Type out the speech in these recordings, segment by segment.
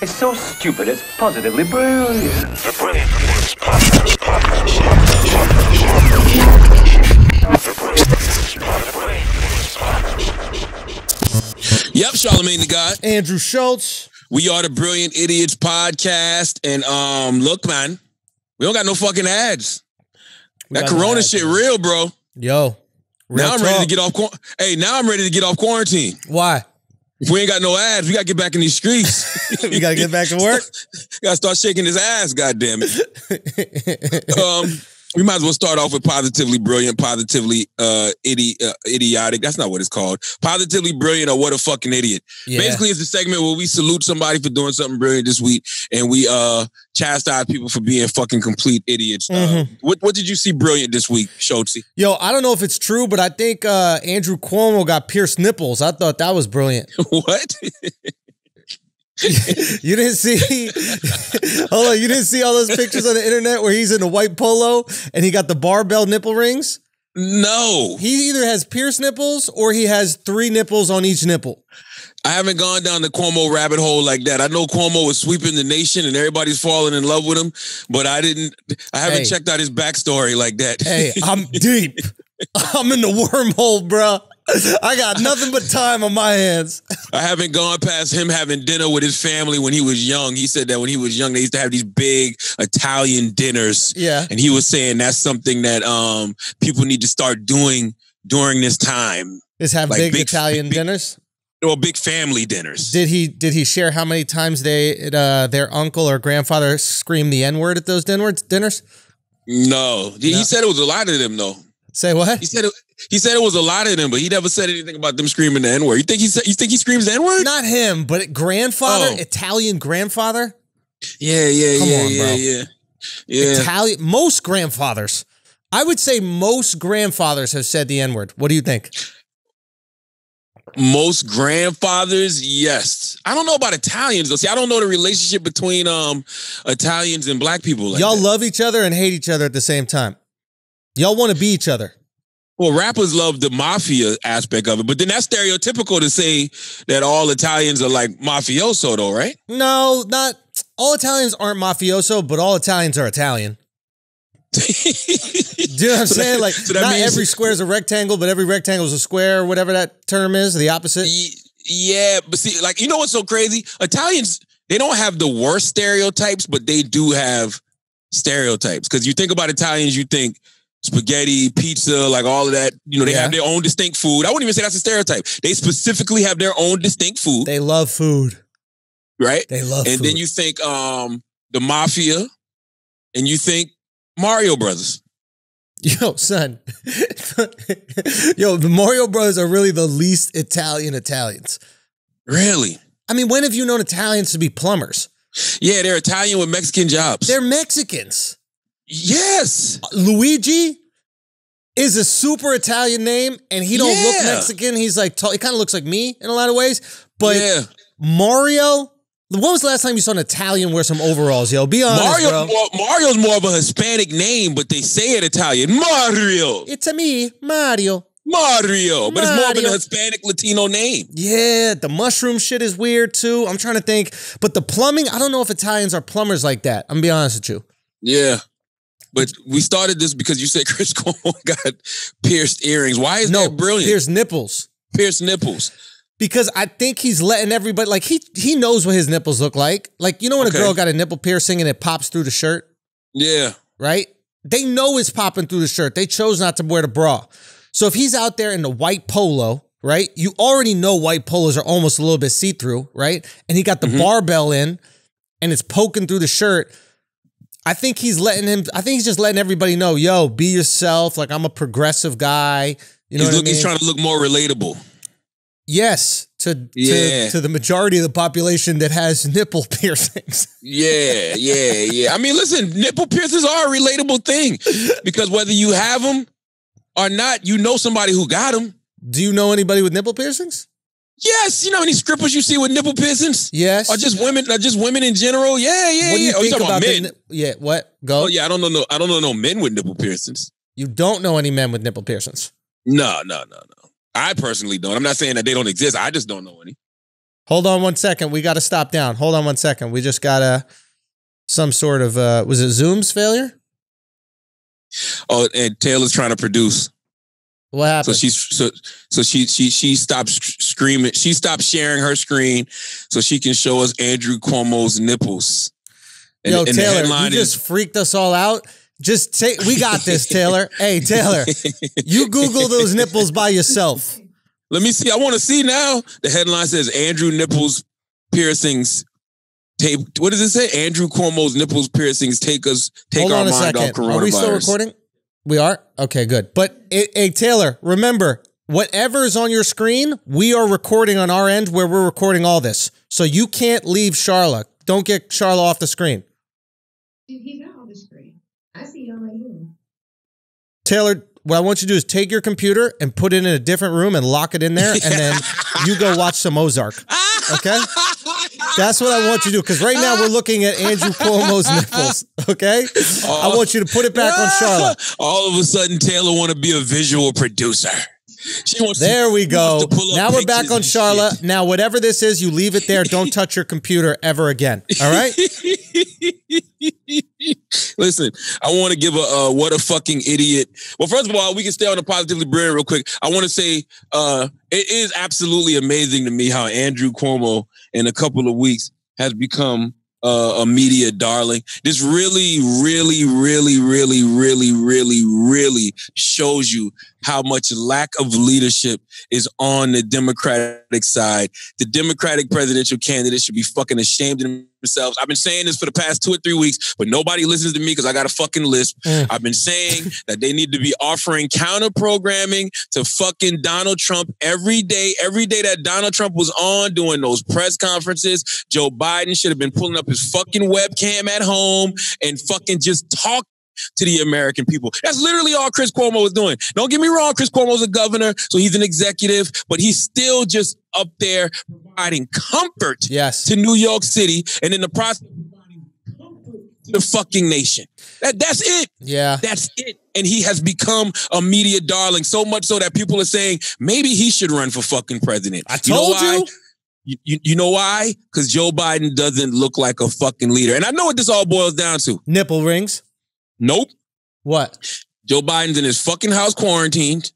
It's so stupid, it's positively brilliant. The Brilliant Idiots Podcast. Yep, Charlamagne the God. Andrew Schulz. We are the Brilliant Idiots podcast. And um, look, man, we don't got no fucking ads. We that got no corona ads, shit. Real, bro. Yo. real now I'm ready to get off quar- Hey, now I'm ready to get off quarantine. Why? If we ain't got no ads, we gotta get back in these streets. We gotta get back to work. gotta start shaking his ass, goddamn it. um, we might as well start off with positively brilliant, positively uh, idi- uh idiotic. That's not what it's called. Positively brilliant or what a fucking idiot. Yeah. Basically, it's a segment where we salute somebody for doing something brilliant this week, and we uh chastise people for being fucking complete idiots. Uh, Mhm. what what did you see brilliant this week, Schultze? Yo, I don't know if it's true, but I think uh, Andrew Cuomo got pierced nipples. I thought that was brilliant. what? You didn't see? hold on, you didn't see all those pictures on the internet where he's in a white polo and he got the barbell nipple rings. no, He either has pierced nipples or he has three nipples on each nipple. I haven't gone down the Cuomo rabbit hole like that. I know Cuomo was sweeping the nation and everybody's falling in love with him, but I didn't. I haven't Hey. checked out his backstory like that. Hey, I'm deep. I'm in the wormhole, bruh. I got nothing but time on my hands. I haven't gone past him having dinner with his family when he was young. He said that when he was young, they used to have these big Italian dinners. Yeah. And he was saying that's something that um people need to start doing during this time. Just have Like big, big- Italian big- dinners. Or big family dinners. Did he did he share how many times they uh, their uncle or grandfather screamed the N word at those dinners? Dinners? no. No. he said it was a lot of them though. Say what? He said it, he said it was a lot of them, but he never said anything about them screaming the N-word. You think he said you think he screams the N-word? Not him, but grandfather, Oh. Italian grandfather, Yeah, yeah, Come yeah, on, yeah, bro. yeah. Yeah. Italian. Most grandfathers, I would say most grandfathers have said the N word. What do you think? Most grandfathers, yes. I don't know about Italians though. See, I don't know the relationship between um Italians and black people. Like Y'all that. love each other and hate each other at the same time. Y'all want to be each other. well, rappers love the mafia aspect of it, but then that's stereotypical to say that all Italians are like mafioso, though, right? No, not all Italians aren't mafioso, but all Italians are Italian. Do you know what I'm saying? Like, so not means- every square is a rectangle, but every rectangle is a square, whatever that term is, the opposite. Yeah, but see, like you know what's so crazy? Italians they don't have the worst stereotypes, but they do have stereotypes. Because you think about Italians, you think spaghetti, pizza, like all of that. You know, they Yeah. have their own distinct food. I wouldn't even say that's a stereotype. They specifically have their own distinct food, They love food. right? They love and food. then you think um the mafia, and you think Mario Brothers. Yo, son. Yo, the Mario Brothers are really the least Italian Italians. Really? I mean, when have you known Italians to be plumbers? Yeah, they're Italian with Mexican jobs. They're Mexicans. Yes. Luigi is a super Italian name, and he don't look Mexican. He's like, tall. he kind of looks like me in a lot of ways. But yeah. Mario, when was the last time you saw an Italian wear some overalls? Yo, be honest, Mario, bro. more, Mario's more of a Hispanic name, but they say it Italian. Mario, It's a me, Mario. Mario, but it's more of Mario. a Hispanic Latino name. Yeah, the mushroom shit is weird too. I'm trying to think, but the plumbing, I don't know if Italians are plumbers like that. I'm gonna be honest with you. Yeah, but we started this because you said Chris Cuomo got pierced earrings. Why is No, that brilliant? Here's nipples. pierced nipples. Because I think he's letting everybody like he he knows what his nipples look like. Like you know when Okay. a girl got a nipple piercing and it pops through the shirt, Yeah, right? They know it's popping through the shirt. They chose not to wear the bra. So if he's out there in the white polo, right? You already know white polos are almost a little bit see through, right? And he got the Mhm. barbell in, and it's poking through the shirt. I think he's letting him. I think he's just letting everybody know, yo, be yourself. Like I'm a progressive guy. You know he's, look, I mean? he's trying to look more relatable. yes, to, Yeah. to to the majority of the population that has nipple piercings. Yeah, yeah, yeah. I mean, listen, nipple piercings are a relatable thing because whether you have them or not, you know somebody who got them. Do you know anybody with nipple piercings? Yes, you know how many strippers you see with nipple piercings? Yes. Or just women, or just women in general? Yeah, yeah, what do you yeah. Oh, think talking about, the men? ni- yeah? What? Go. Oh yeah, I don't know no I don't know no men with nipple piercings. You don't know any men with nipple piercings. No, no, no, no. I personally don't. I'm not saying that they don't exist. I just don't know any. Hold on one second. We got to stop down. Hold on one second. We just got a some sort of uh was it Zoom's failure? Oh, and Taylor's trying to produce. What happened? So she's so so she she she stopped sc- screaming. She stopped sharing her screen so she can show us Andrew Cuomo's nipples. And, Yo, and Taylor, you just is freaked us all out. Just take we got this, Taylor. hey, Taylor, you Google those nipples by yourself. Let me see. I want to see now. The headline says Andrew nipples piercings. Tape. What does it say? Andrew Cuomo's nipples piercings take us take Hold our mind off coronavirus. Are we still recording? We are? Okay, good. But hey, hey, Taylor, remember, whatever is on your screen, we are recording on our end where we're recording all this. So you can't leave Charlotte. Don't get Charlotte off the screen. Dude, he's not on the screen. I see him right here. Taylor, what I want you to do is take your computer and put it in a different room and lock it in there, and then you go watch some Ozark. Okay? That's what I want you to do. Because right now we're looking at Andrew Cuomo's nipples. Okay? I uh, want you to put it back on Charlotte. All of a sudden, Taylor want to be a visual producer. She wants. There we go. to pull up Now we're back on Charlotte. shit. Now, whatever this is, you leave it there. Don't touch your computer ever again. All right? Listen, I want to give a uh, what a fucking idiot. Well, first of all, we can stay on the positively brilliant real quick. I want to say uh, it is absolutely amazing to me how Andrew Cuomo in a couple of weeks has become uh, a media darling. This really, really, really, really, really, really, really shows you how much lack of leadership is on the Democratic side. The Democratic presidential candidates should be fucking ashamed of themselves. I've been saying this for the past two or three weeks, but nobody listens to me because I got a fucking lisp. Mm. I've been saying that they need to be offering counter programming to fucking Donald Trump every day. Every day that Donald Trump was on doing those press conferences, Joe Biden should have been pulling up his fucking webcam at home and fucking just talk to the American people. That's literally all Chris Cuomo is doing. Don't get me wrong, Chris Cuomo's a governor, so he's an executive, but he's still just up there providing comfort Yes. to New York City and in the process providing comfort to the fucking nation. That, that's it. Yeah. That's it. And he has become a media darling so much so that people are saying maybe he should run for fucking president. I You know told why? you. You, you, you know why? Because Joe Biden doesn't look like a fucking leader. And I know what this all boils down to. Nipple rings. Nope. What? Joe Biden's in his fucking house quarantined.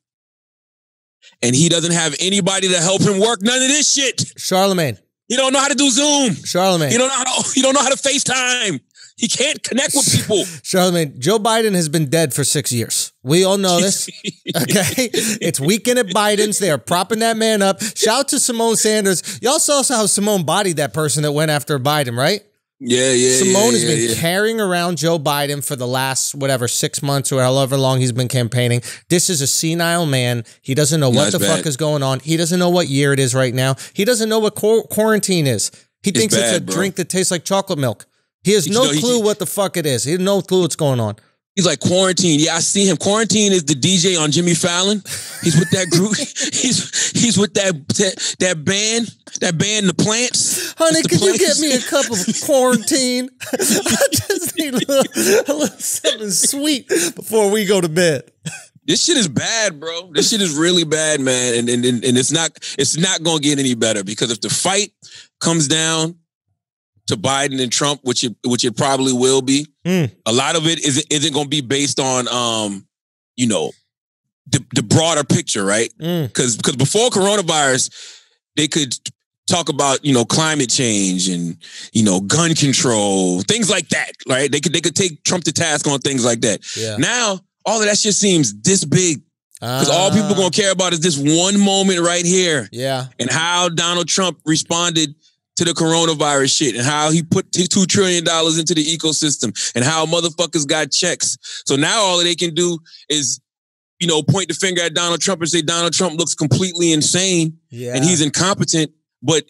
And he doesn't have anybody to help him work none of this shit. Charlamagne. He don't know how to do Zoom. Charlamagne. He don't know how to, he don't know how to FaceTime. He can't connect with people. Charlamagne, Joe Biden has been dead for six years. We all know this. Okay. It's weekend at Biden's. They are propping that man up. Shout out to Symone Sanders. Y'all saw how Symone bodied that person that went after Biden, right? Yeah, yeah. Symone yeah, has been yeah. carrying around Joe Biden for the last whatever six months or however long he's been campaigning. This is a senile man. He doesn't know what the fuck is going on. He doesn't know what year it is right now. He doesn't know what quar- quarantine is. He thinks it's a bro. drink that tastes like chocolate milk. He has You no know, he- clue what the fuck it is. He has no clue what's going on. He's like quarantine. Yeah, I see him. Quarantine is the DJ on Jimmy Fallon. He's with that group. he's he's with that that, that band. That band, the Plants. Honey, the could you get me a cup of quarantine? I just need a little, a little something sweet before we go to bed. This shit is bad, bro. This shit is really bad, man. And and and and it's not it's not gonna get any better because if the fight comes down to Biden and Trump, which it which it probably will be, Mm. a lot of it isn't isn't gonna be based on um, you know, the the broader picture, right? Mm. because because before coronavirus, they could talk about you know climate change and you know gun control, things like that, right? They could they could take Trump to task on things like that. Yeah. Now all of that shit seems this big because all people Ah, gonna care about is this one moment right here Yeah. and how Donald Trump responded to the coronavirus shit and how he put two trillion dollars into the ecosystem and how motherfuckers got checks. So now all they can do is, you know, point the finger at Donald Trump and say Donald Trump looks completely insane Yeah. and he's incompetent. But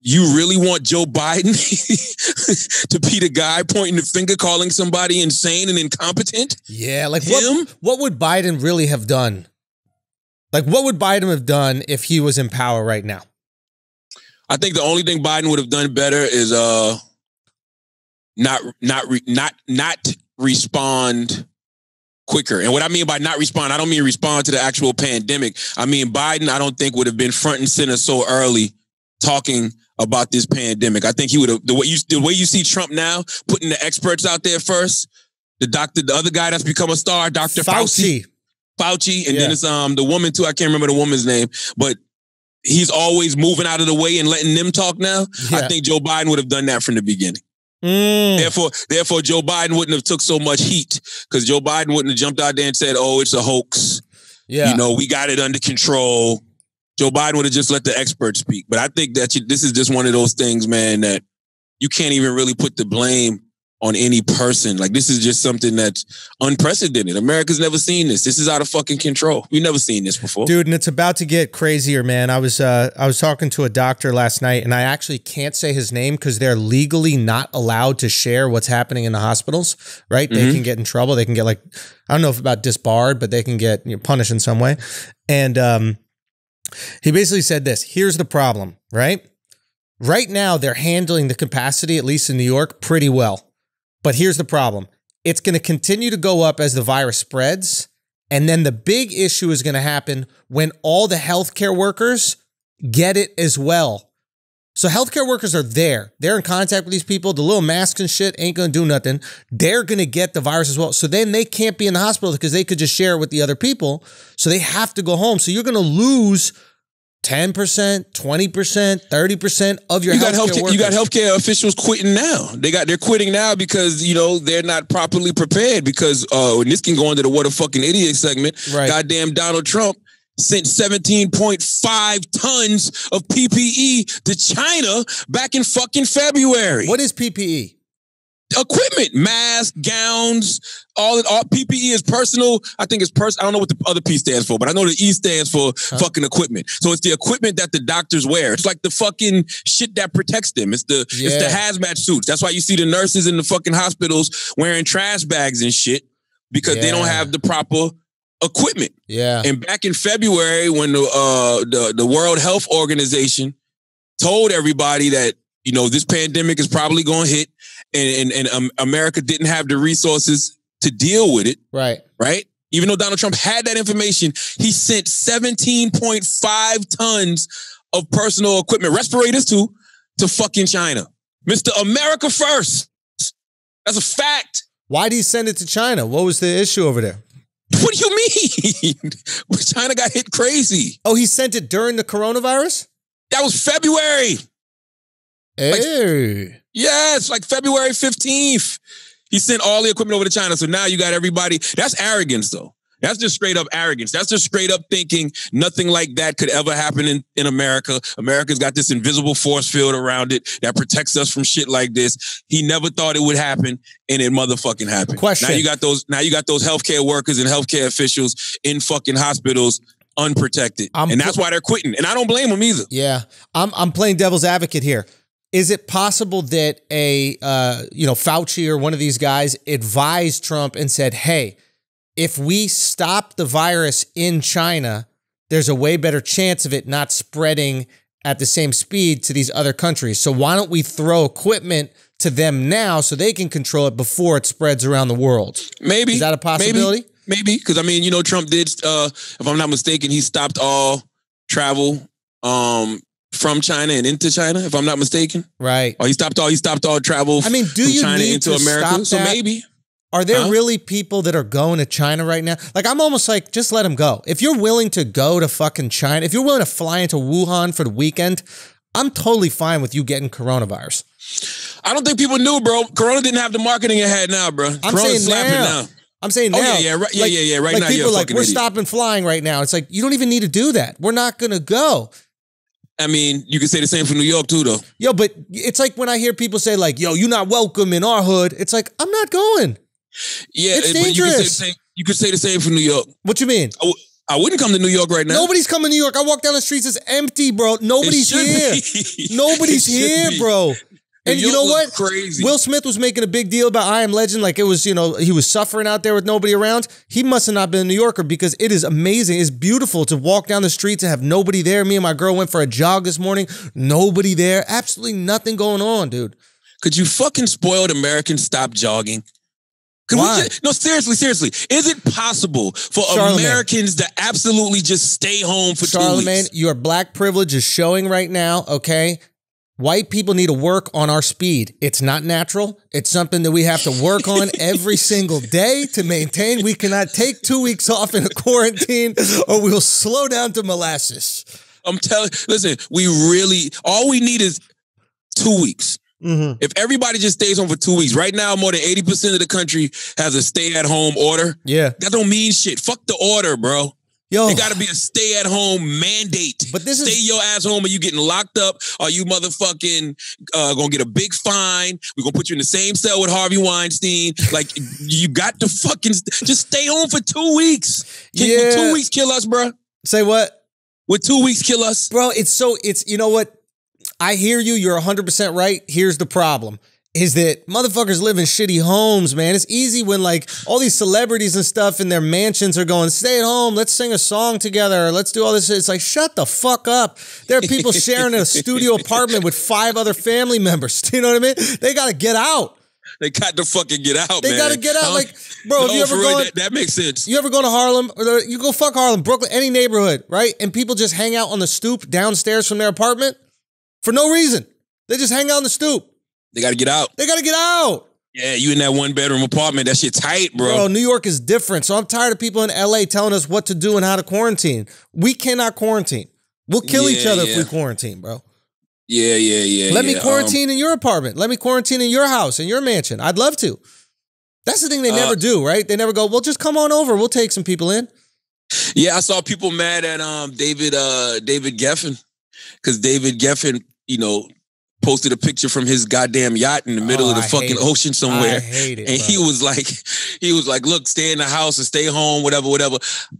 you really want Joe Biden to be the guy pointing the finger, calling somebody insane and incompetent? Yeah, like Him? what what would Biden really have done? Like what would Biden have done if he was in power right now? I think the only thing Biden would have done better is uh not not re, not not respond quicker. And what I mean by not respond, I don't mean respond to the actual pandemic. I mean Biden I don't think would have been front and center so early talking about this pandemic. I think he would have the way you the way you see Trump now putting the experts out there first. The doctor, the other guy that's become a star, Dr. Fauci. Fauci. Fauci, and Yeah. then it's um the woman too. I can't remember the woman's name, but he's always moving out of the way and letting them talk now. Yeah. I think Joe Biden would have done that from the beginning. Mm. Therefore, therefore, Joe Biden wouldn't have took so much heat because Joe Biden wouldn't have jumped out there and said, "Oh, it's a hoax." Yeah. You know, we got it under control. Joe Biden would have just let the experts speak. But I think that you, this is just one of those things, man, that you can't even really put the blame on any person. Like this is just something that's unprecedented. America's never seen this. This is out of fucking control. We've never seen this before. Dude, and it's about to get crazier, man. I was uh, I was talking to a doctor last night, and I actually can't say his name because they're legally not allowed to share what's happening in the hospitals. Right? They Mhm. can get in trouble. They can get like I don't know if about disbarred, but they can get you know, punished in some way. And um, he basically said this: Here's the problem, right? Right now, they're handling the capacity, at least in New York, pretty well. But here's the problem: it's going to continue to go up as the virus spreads. And then the big issue is going to happen when all the healthcare workers get it as well. So healthcare workers are there. They're in contact with these people. The little masks and shit ain't going to do nothing. They're going to get the virus as well. So then they can't be in the hospital because they could just share it with the other people. So they have to go home. So you're going to lose 10%, 20%, 30% of your you got healthcare healthcare, you got healthcare officials quitting now. They got they're quitting now because you know they're not properly prepared. Because uh, and this can go into the what a fucking idiot segment. Right. Goddamn Donald Trump sent 17.5 tons of PPE to China back in fucking February. What is? PPE? Equipment, masks, gowns, all all PPE is personal. I think it's person. I don't know what the other P stands for, but I know the E stands for fucking equipment. So it's the equipment that the doctors wear. It's like the fucking shit that protects them. It's the it's the hazmat suits. That's why you see the nurses in the fucking hospitals wearing trash bags and shit because they don't have the proper equipment. Yeah. And back in February, when the uh, the the World Health Organization told everybody that you know this pandemic is probably going to hit, and and, and um, America didn't have the resources to deal with it, Right. right? Even though Donald Trump had that information, he sent 17.5 tons of personal equipment, respirators too, to fucking China. Mr. America first. That's a fact. Why did he send it to China? What was the issue over there? What do you mean? China got hit crazy. Oh, he sent it during the coronavirus? That was February. Hey. Yes, like February 15th. He sent all the equipment over to China. So now you got everybody. That's arrogance, though. That's just straight up arrogance. That's just straight up thinking nothing like that could ever happen in, in America. America's got this invisible force field around it that protects us from shit like this. He never thought it would happen, and it motherfucking happened. Question. Now you got those. Now you got those healthcare workers and healthcare officials in fucking hospitals unprotected, I'm and that's why they're quitting. And I don't blame them either. Yeah. I'm I'm playing devil's advocate here. Is it possible that a uh, you know, Fauci or one of these guys advised Trump and said, "Hey, if we stop the virus in China, there's a way better chance of it not spreading at the same speed to these other countries. So why don't we throw equipment to them now so they can control it before it spreads around the world?" Maybe Is that a possibility? Maybe because I mean, you know, Trump did. Uh, if I'm not mistaken, he stopped all travel um, from China and into China. If I'm not mistaken, Right. or he stopped all he stopped all travel. I mean, do from you China need into to America? stop so that? maybe Are there Huh? really people that are going to China right now? Like, I'm almost like, just let them go. If you're willing to go to fucking China, if you're willing to fly into Wuhan for the weekend, I'm totally fine with you getting coronavirus. I don't think people knew, bro. Corona didn't have the marketing it had now, bro. I'm Corona's saying slapping now. now. I'm saying Oh, now. yeah, yeah, right- yeah, like- yeah, yeah. Right like now, people you're are like, we're idiot." stopping flying right now. It's like, you don't even need to do that. We're not going to go. I mean, you can say the same for New York too, though. Yo, but it's like when I hear people say, like, yo, you're not welcome in our hood. It's like, I'm not going. Yeah, It's but you could say the dangerous. same. You could say the same for New York. What you mean? I wouldn't come to New York right now. Nobody's coming to New York. I walk down the streets, it's empty, bro. Nobody's here. Nobody's here, be. bro. And you know what? Crazy. Will Smith was making a big deal about I Am Legend, like it was, you know, he was suffering out there with nobody around. He must have not been a New Yorker because it is amazing. It's beautiful to walk down the streets and have nobody there. Me and my girl went for a jog this morning. Nobody there. Absolutely nothing going on, dude. Could you fucking spoiled Americans stop jogging? Could Why? just, no, seriously, seriously. Is it possible for Americans to absolutely just stay home for two Charlamagne, weeks? your black privilege is showing right now, okay? White people need to work on our speed. It's not natural. It's something that we have to work on every single day to maintain. We cannot take two weeks off in a quarantine or we'll slow down to molasses. I'm telling. Listen, we really all we need is two weeks. Mm-hmm. If everybody just stays home for two weeks, right now more than eighty percent of the country has a stay-at-home order. Yeah. That don't mean shit. Fuck the order, bro. Yo, It got to be a stay-at-home mandate. But this is- stay your ass home, or you getting locked up, Are you motherfucking uh, gonna get a big fine. We're gonna put you in the same cell with Harvey Weinstein. Like you got to fucking st- just stay home for two weeks. Can, Yeah. two weeks kill us, bro? say what? Would two weeks kill us? Bro, it's so it's you know what? I hear you. You're 100% right. Here's the problem. Is that motherfuckers live in shitty homes, man. It's easy when like all these celebrities and stuff in their mansions are going, stay at home, let's sing a song together, let's do all this. shit." It's like, shut the fuck up. There are people sharing a studio apartment with five other family members. Do you know what I mean? They gotta get out. They got to fucking get out, They man. gotta get out. Like, bro, No, you ever gone that, that makes sense. you ever go to Harlem? Or you go fuck Harlem, Brooklyn, any neighborhood, right? And people just hang out on the stoop downstairs from their apartment for no reason. They just hang out on the stoop. They got to get out. They got to get out. Yeah, you in that one bedroom apartment. That shit tight, bro. Bro, New York is different. So I'm tired of people in LA telling us what to do and how to quarantine. We cannot quarantine. We'll kill each Yeah, other if we quarantine, bro. yeah, yeah, yeah. Let me yeah. Um, quarantine in your apartment. Let me quarantine in your house, in your mansion. I'd love to. That's the thing they Uh, never do, right? They never go, well, just come on over. We'll take some people in. Yeah, I saw people mad at um David uh David Geffen because David Geffen, you know, posted a picture from his goddamn yacht in the middle Oh, of the oh, I fucking ocean I somewhere. hate it. And bro. he was like, he was like, look, stay in the house and stay home, whatever, whatever.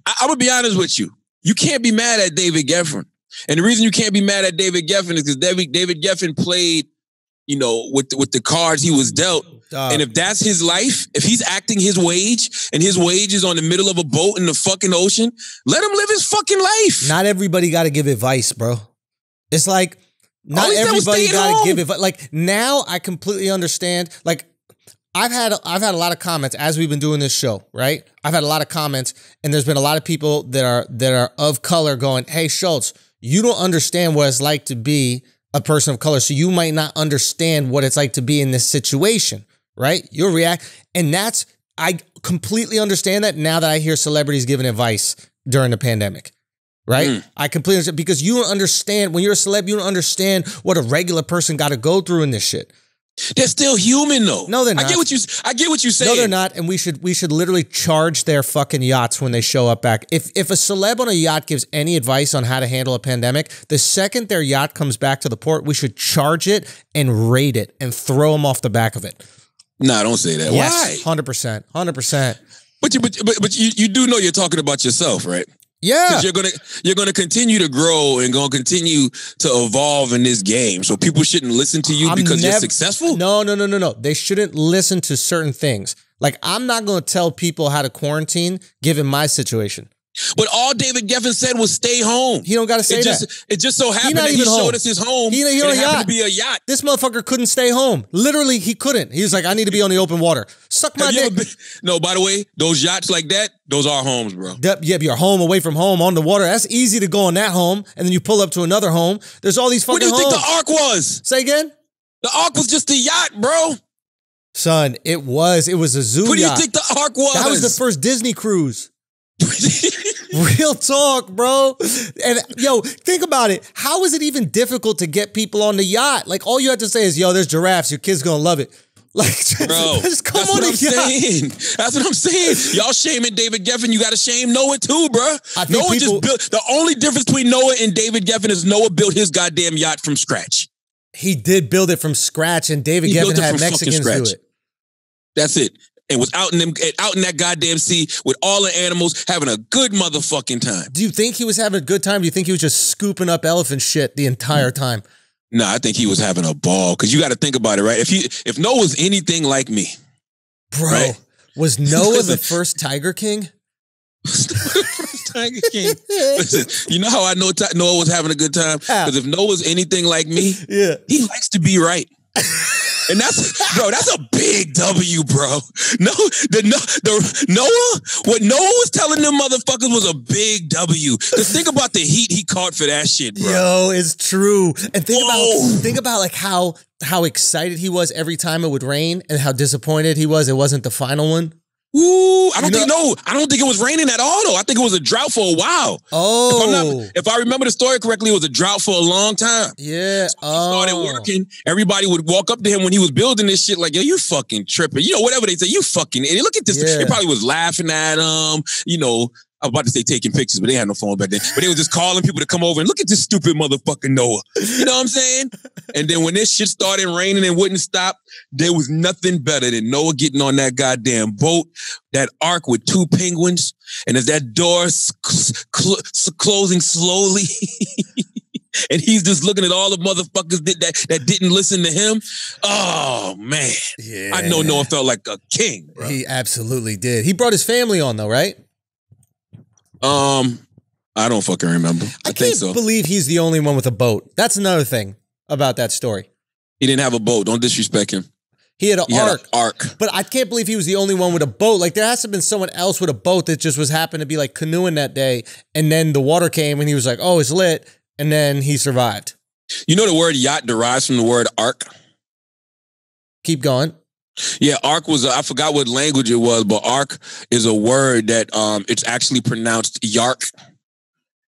I, I'm gonna be honest with you. You can't be mad at David Geffen. And the reason you can't be mad at David Geffen is because David David Geffen played, you know, with with the cards he was dealt. Dog. And if that's his life, if he's acting his wage and his wage is on the middle of a boat in the fucking ocean, let him live his fucking life. not everybody got to give advice, bro. It's like not All he said was everybody got to give advice. Like now, I completely understand. Like I've had I've had a lot of comments as we've been doing this show, right? I've had a lot of comments, and there's been a lot of people that are that are of color going, "Hey Schulz, you don't understand what it's like to be a person of color, so you might not understand what it's like to be in this situation." Right? You'll react, and that's I completely understand that now that I hear celebrities giving advice during the pandemic right? Mm. I completely understand because you don't understand when you're a celeb, you don't understand what a regular person got to go through in this shit. They're still human though. No, they're not. I get what you I get what you saying. No, they're not, and we should we should literally charge their fucking yachts when they show up back. If if a celeb on a yacht gives any advice on how to handle a pandemic, the second their yacht comes back to the port, we should charge it and raid it and throw them off the back of it. No, Nah, don't say that. Why? hundred percent, hundred percent. But you but, but, but you, you do know you're talking about yourself, right? Yeah, Because you're gonna you're gonna continue to grow and gonna continue to evolve in this game. So people shouldn't listen to you I'm because you're successful. No, no, no, no, no. They shouldn't listen to certain things. Like I'm not going to tell people how to quarantine given my situation. But all David Geffen said was stay home. He don't got to say it that. just it just so happened that he even showed home. us his home. He- he on it happened yacht. to be a yacht. This motherfucker couldn't stay home. Literally, he couldn't. He was like, I need to be on the open water. Suck my dick. been, no, by the way, those yachts like that, those are homes, bro. Yep, yep, you're home away from home on the water. That's easy to go on that home, and then you pull up to another home. There's all these fucking. What do you think the ark was? Say again, The ark was just a yacht, bro. son. It was. It was a zoo What do you think the ark was? that was the first Disney cruise. Real talk, bro. And yo, think about it. How is it even difficult to get people on the yacht? Like all you have to say is, "Yo, there's giraffes. Your kid's gonna love it." Like, just, Bro, just come that's on what I'm yacht. saying. That's what I'm saying. Y'all shaming David Geffen. You got to shame Noah too, bro. I Noah people- just built. The only difference between Noah and David Geffen is Noah built his goddamn yacht from scratch. He did build it from scratch, and David He it had Mexicans do it. That's it. And was out in them, out in that goddamn sea with all the animals having a good motherfucking time. Do you think he was having a good time? Do you think he was just scooping up elephant shit the entire Mm. time? Nah, I think he was having a ball because you got to think about it, right? If he, if Noah was anything like me, Bro, Right. was Noah the first Tiger King? Tiger King. Listen, you know how I know Noah was having a good time? Because if Noah's anything like me, Yeah. he likes to be right. And that's bro, that's a big W, bro. No, the no the Noah, what Noah was telling them motherfuckers was a big W. Cause think about the heat he caught for that shit, bro. Yo, it's true. And think Whoa. about oh. think about like how how excited he was every time it would rain and how disappointed he was it wasn't the final one. Ooh, I don't think no, I don't think it was raining at all though. I think it was a drought for a while. If, Oh. not, if I remember the story correctly, it was a drought for a long time. yeah. Started Oh. working. Everybody would walk up to him when he was building this shit, like, yo, you fucking tripping. You know, whatever they say, you fucking idiot. Look at this. Yeah. They probably was laughing at him, you know. I was about to say taking pictures, but they had no phone back then. But they were just calling people to come over and look at this stupid motherfucking Noah. You know what I'm saying? And then when this shit started raining and wouldn't stop, there was nothing better than Noah getting on that goddamn boat, that ark with two penguins. And as that door cl- s- closing slowly, and he's just looking at all the motherfuckers that, that, that didn't listen to him. Oh, man. Yeah. I know Noah felt like a king, bro. He absolutely did. He brought his family on though, right? Um, I don't fucking remember. I, I, think can't so. believe he's the only one with a boat. That's another thing about that story. he didn't have a boat. Don't disrespect him. He had an He had ark. ark. But I can't believe he was the only one with a boat. Like there has to have been someone else with a boat that just was happened to be like canoeing that day, and then the water came and he was like, "Oh, it's lit," and then he survived. You know the word yacht derives from the word ark. Keep going. Yeah, arc was I forgot what language it was, but arc is a word that um it's actually pronounced yark.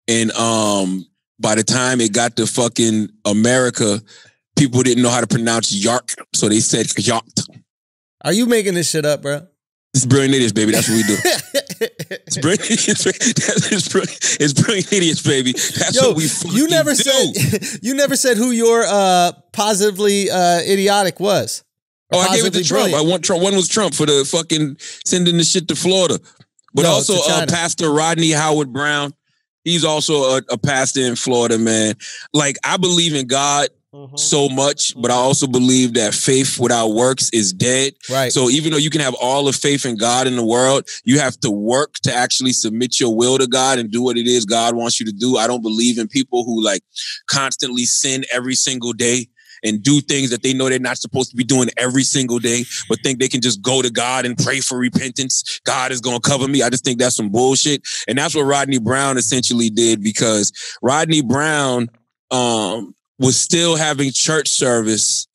And um by the time it got to fucking America, people didn't know how to pronounce yark, so they said yacht. Are you making this shit up, bro? It's brilliant idiots, baby. That's what we do. It's brilliant idiots. It's brilliant, it's brilliant idiots, baby. That's Yo, what we you never do. said you never said who your uh positively uh idiotic was. Oh, I gave it to Trump. I want Trump. One was Trump for the fucking sending the shit to Florida, but No, also uh, Pastor Rodney Howard-Browne. He's also a, a pastor in Florida, man. Like I believe in God Mm-hmm. so much, but I also believe that faith without works is dead. Right. So even though you can have all the faith in God in the world, you have to work to actually submit your will to God and do what it is God wants you to do. I don't believe in people who like constantly sin every single day and do things that they know they're not supposed to be doing every single day, but think they can just go to God and pray for repentance. God is going to cover me. I just think that's some bullshit. And that's what Rodney Browne essentially did because Rodney Browne um, was still having church service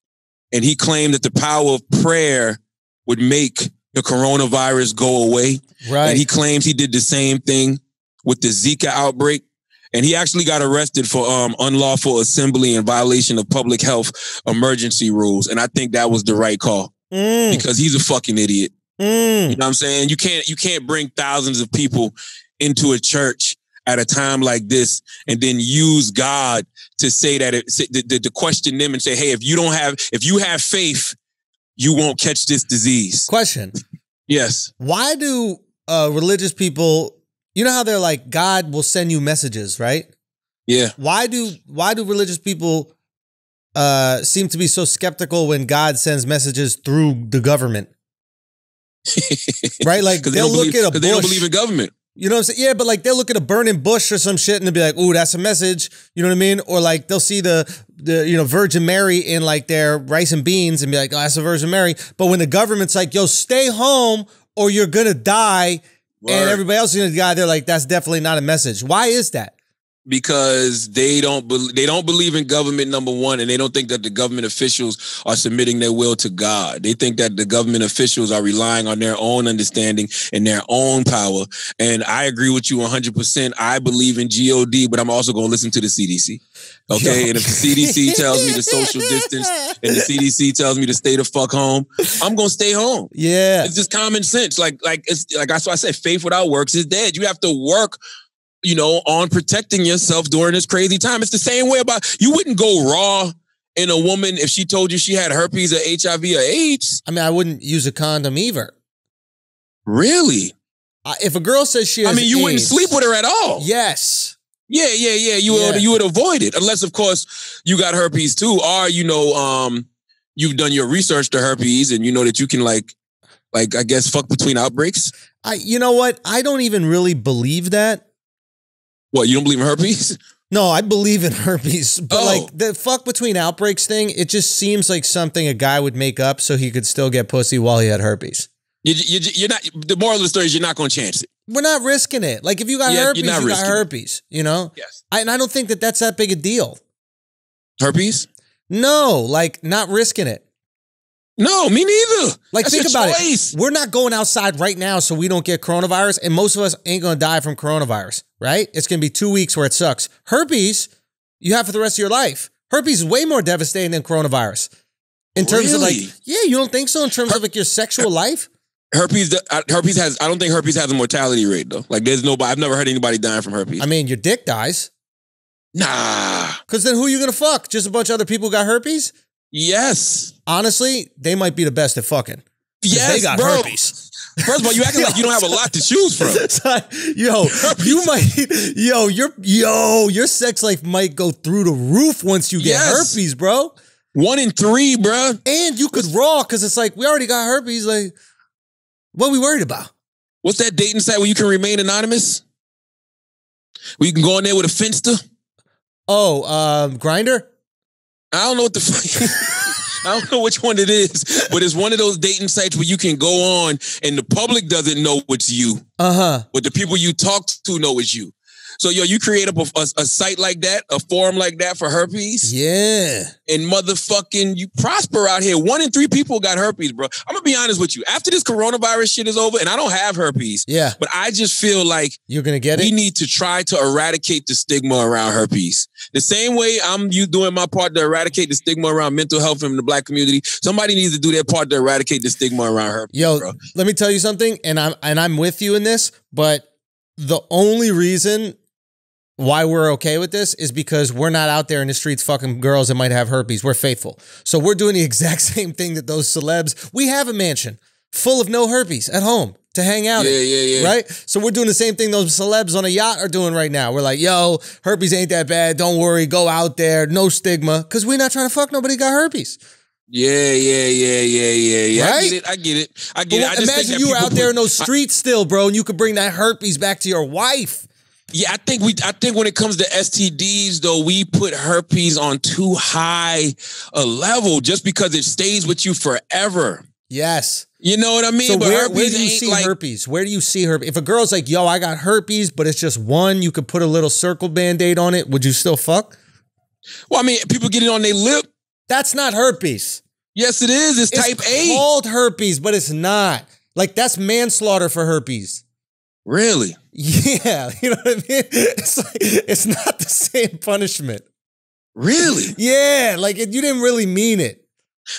and he claimed that the power of prayer would make the coronavirus go away. right. And he claims he did the same thing with the Zika outbreak. And he actually got arrested for um, unlawful assembly and violation of public health emergency rules. And I think that was the right call Mm, because he's a fucking idiot. mm. You know what I'm saying? You can't you can't bring thousands of people into a church at a time like this and then use God to say that it to- to question them and say, hey, if you don't have if you have faith, you won't catch this disease. Question. Yes. Why do uh religious people you know how they're like God will send you messages, right? Yeah. Why do why do religious people uh seem to be so skeptical when God sends messages through the government? Right? Like they, they'll don't look believe- at a 'cause they don't believe in government. You know what I'm saying? Yeah, but like they'll look at a burning bush or some shit and they'll be like, "Ooh, that's a message." You know what I mean? Or like they'll see the the you know Virgin Mary in like their rice and beans and be like, "Oh, that's a Virgin Mary." But when the government's like, "Yo, stay home or you're gonna die," and everybody else is gonna die, they're like, "That's definitely not a message." Why is that? Because they don't be- they don't believe in government number one and they don't think that the government officials are submitting their will to God. They think that the government officials are relying on their own understanding and their own power. And I agree with you 100%. I believe in GOD, but I'm also going to listen to the CDC. Okay? Yo. And if the CDC tells me to social distance and the CDC tells me to stay the fuck home, I'm going to stay home. Yeah. It's just common sense. Like, like it's like that's why I said faith without works is dead. You have to work, you know, on protecting yourself during this crazy time. It's the same way about you wouldn't go raw in a woman if she told you she had herpes or HIV or AIDS. I mean, I wouldn't use a condom either. Really? I- If a girl says she I mean, you wouldn't sleep with her at all. Yes. Yeah, yeah, yeah. You Yeah. would you would avoid it unless, of course, you got herpes too, or you know, um, you've done your research to herpes and you know that you can like, like I guess, fuck between outbreaks. I you know what? I don't even really believe that. What you don't believe in herpes? No, I believe in herpes, but Oh. like the fuck between outbreaks thing, it just seems like something a guy would make up so he could still get pussy while he had herpes. You, you, you're not. The moral of the story is you're not going to chance it. We're not risking it. Like if you got Yeah, herpes, you got risking it. herpes. You know, Yes. I, and I don't think that that's that big a deal. Herpes? No, like not risking it. No, me neither. Like That's think about choice. it. We're not going outside right now so we don't get coronavirus, and most of us ain't gonna die from coronavirus, right? It's gonna be two weeks where it sucks. Herpes, you have for the rest of your life. Herpes is way more devastating than coronavirus. In terms of like, yeah, you don't think so? In terms of like your sexual life? Herpes. uh, Herpes has. I don't think herpes has a mortality rate though. Like there's nobody. I've never heard anybody dying from herpes. I mean, your dick dies. nah. Cause then who are you gonna fuck? Just a bunch of other people who got herpes? Yes. Honestly, they might be the best at fucking. Yes, they got bro. herpes. First of all, you acting like you don't have a lot to choose from. Yo, you might, yo, your, yo, your sex life might go through the roof once you get Yes. herpes, bro. One in three, bro. And you could raw because it's like we already got herpes. Like, what we worried about? What's that dating site where you can remain anonymous? Where you can go in there with a finster? Oh, um, Grindr. I don't know what the fuck. I don't know which one it is, but it's one of those dating sites where you can go on and the public doesn't know it's you, Uh huh. but the people you talk to know it's you. So yo, you create up a, a, a site like that, a forum like that for herpes, Yeah. and motherfucking you prosper out here. One in three people got herpes, bro. I'm gonna be honest with you. After this coronavirus shit is over, and I don't have herpes, Yeah. but I just feel like You're gonna get we it. We need to try to eradicate the stigma around herpes. The same way I'm you doing my part to eradicate the stigma around mental health in the black community. Somebody needs to do their part to eradicate the stigma around herpes. Yo, bro. let me tell you something, and I'm and I'm with you in this, but the only reason why we're okay with this is because we're not out there in the streets fucking girls that might have herpes. We're faithful. So we're doing the exact same thing that those celebs. We have a mansion full of no herpes at home to hang out Yeah, in. yeah, yeah. Right? So we're doing the same thing those celebs on a yacht are doing right now. We're like, yo, herpes ain't that bad. Don't worry. Go out there. No stigma. Because we're not trying to fuck nobody got herpes. Yeah, yeah, yeah, yeah, yeah, yeah. I get it. I get it. I get But it. I just imagine you were out there in those streets still, bro, and you could bring that herpes back to your wife. Yeah, I think we. I think when it comes to STDs, though, we put herpes on too high a level just because it stays with you forever. Yes. You know what I mean? So But where, where do you see like, herpes? Where do you see herpes? If a girl's like, yo, I got herpes, but it's just one, you could put a little circle band-aid on it. Would you still fuck? Well, I mean, people get it on their lip. That's not herpes. Yes, it is. It's, It's type A. called herpes, but it's not. Like that's manslaughter for herpes. Really? Yeah, you know what I mean? It's like it's not the same punishment. Really? Yeah, like it, you didn't really mean it.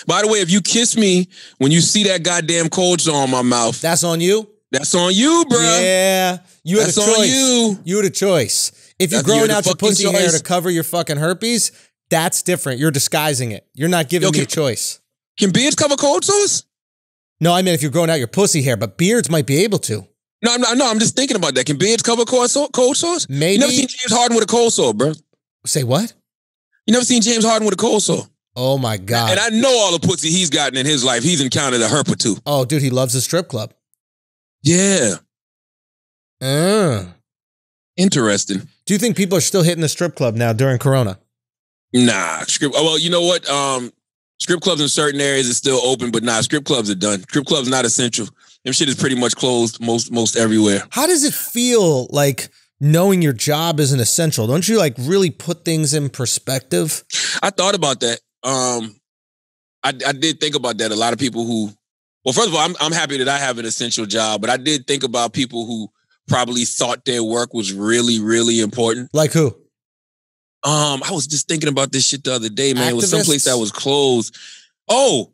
By the way, if you kiss me when you see that goddamn cold sore on my mouth, That's on you. that's on you, bro. Yeah, you had That's a on choice. you. You had a choice. If you're That's- growing out your pussy hair to cover your fucking herpes, that's different. You're disguising it. You're not giving Yo, me a choice. Can beards cover cold sores? No, I mean if you're growing out your pussy hair, but beards might be able to. No, I'm not, no, I'm just thinking about that. Can beards cover cold, sore, cold sores? Maybe. You never seen James Harden with a cold sore, bro. Say what? You never seen James Harden with a cold sore. Oh my god. And I know all the pussy he's gotten in his life. He's encountered a herp or two. oh, dude, he loves the strip club. Yeah. Uh. Interesting. Do you think people are still hitting the strip club now during Corona? Nah. Script, oh, well, you know what? Um, strip clubs in certain areas is still open, but nah, strip clubs are done. Strip clubs not essential. Them shit is pretty much closed most most everywhere. How does it feel like knowing your job isn't essential? Don't you like really put things in perspective? I thought about that. Um, I, I did think about that. A lot of people who, well, first of all, I'm I'm happy that I have an essential job, but I did think about people who probably thought their work was really, really important. Like who? Um, I was just thinking about this shit the other day, man. It was Activists? someplace that was closed. Oh,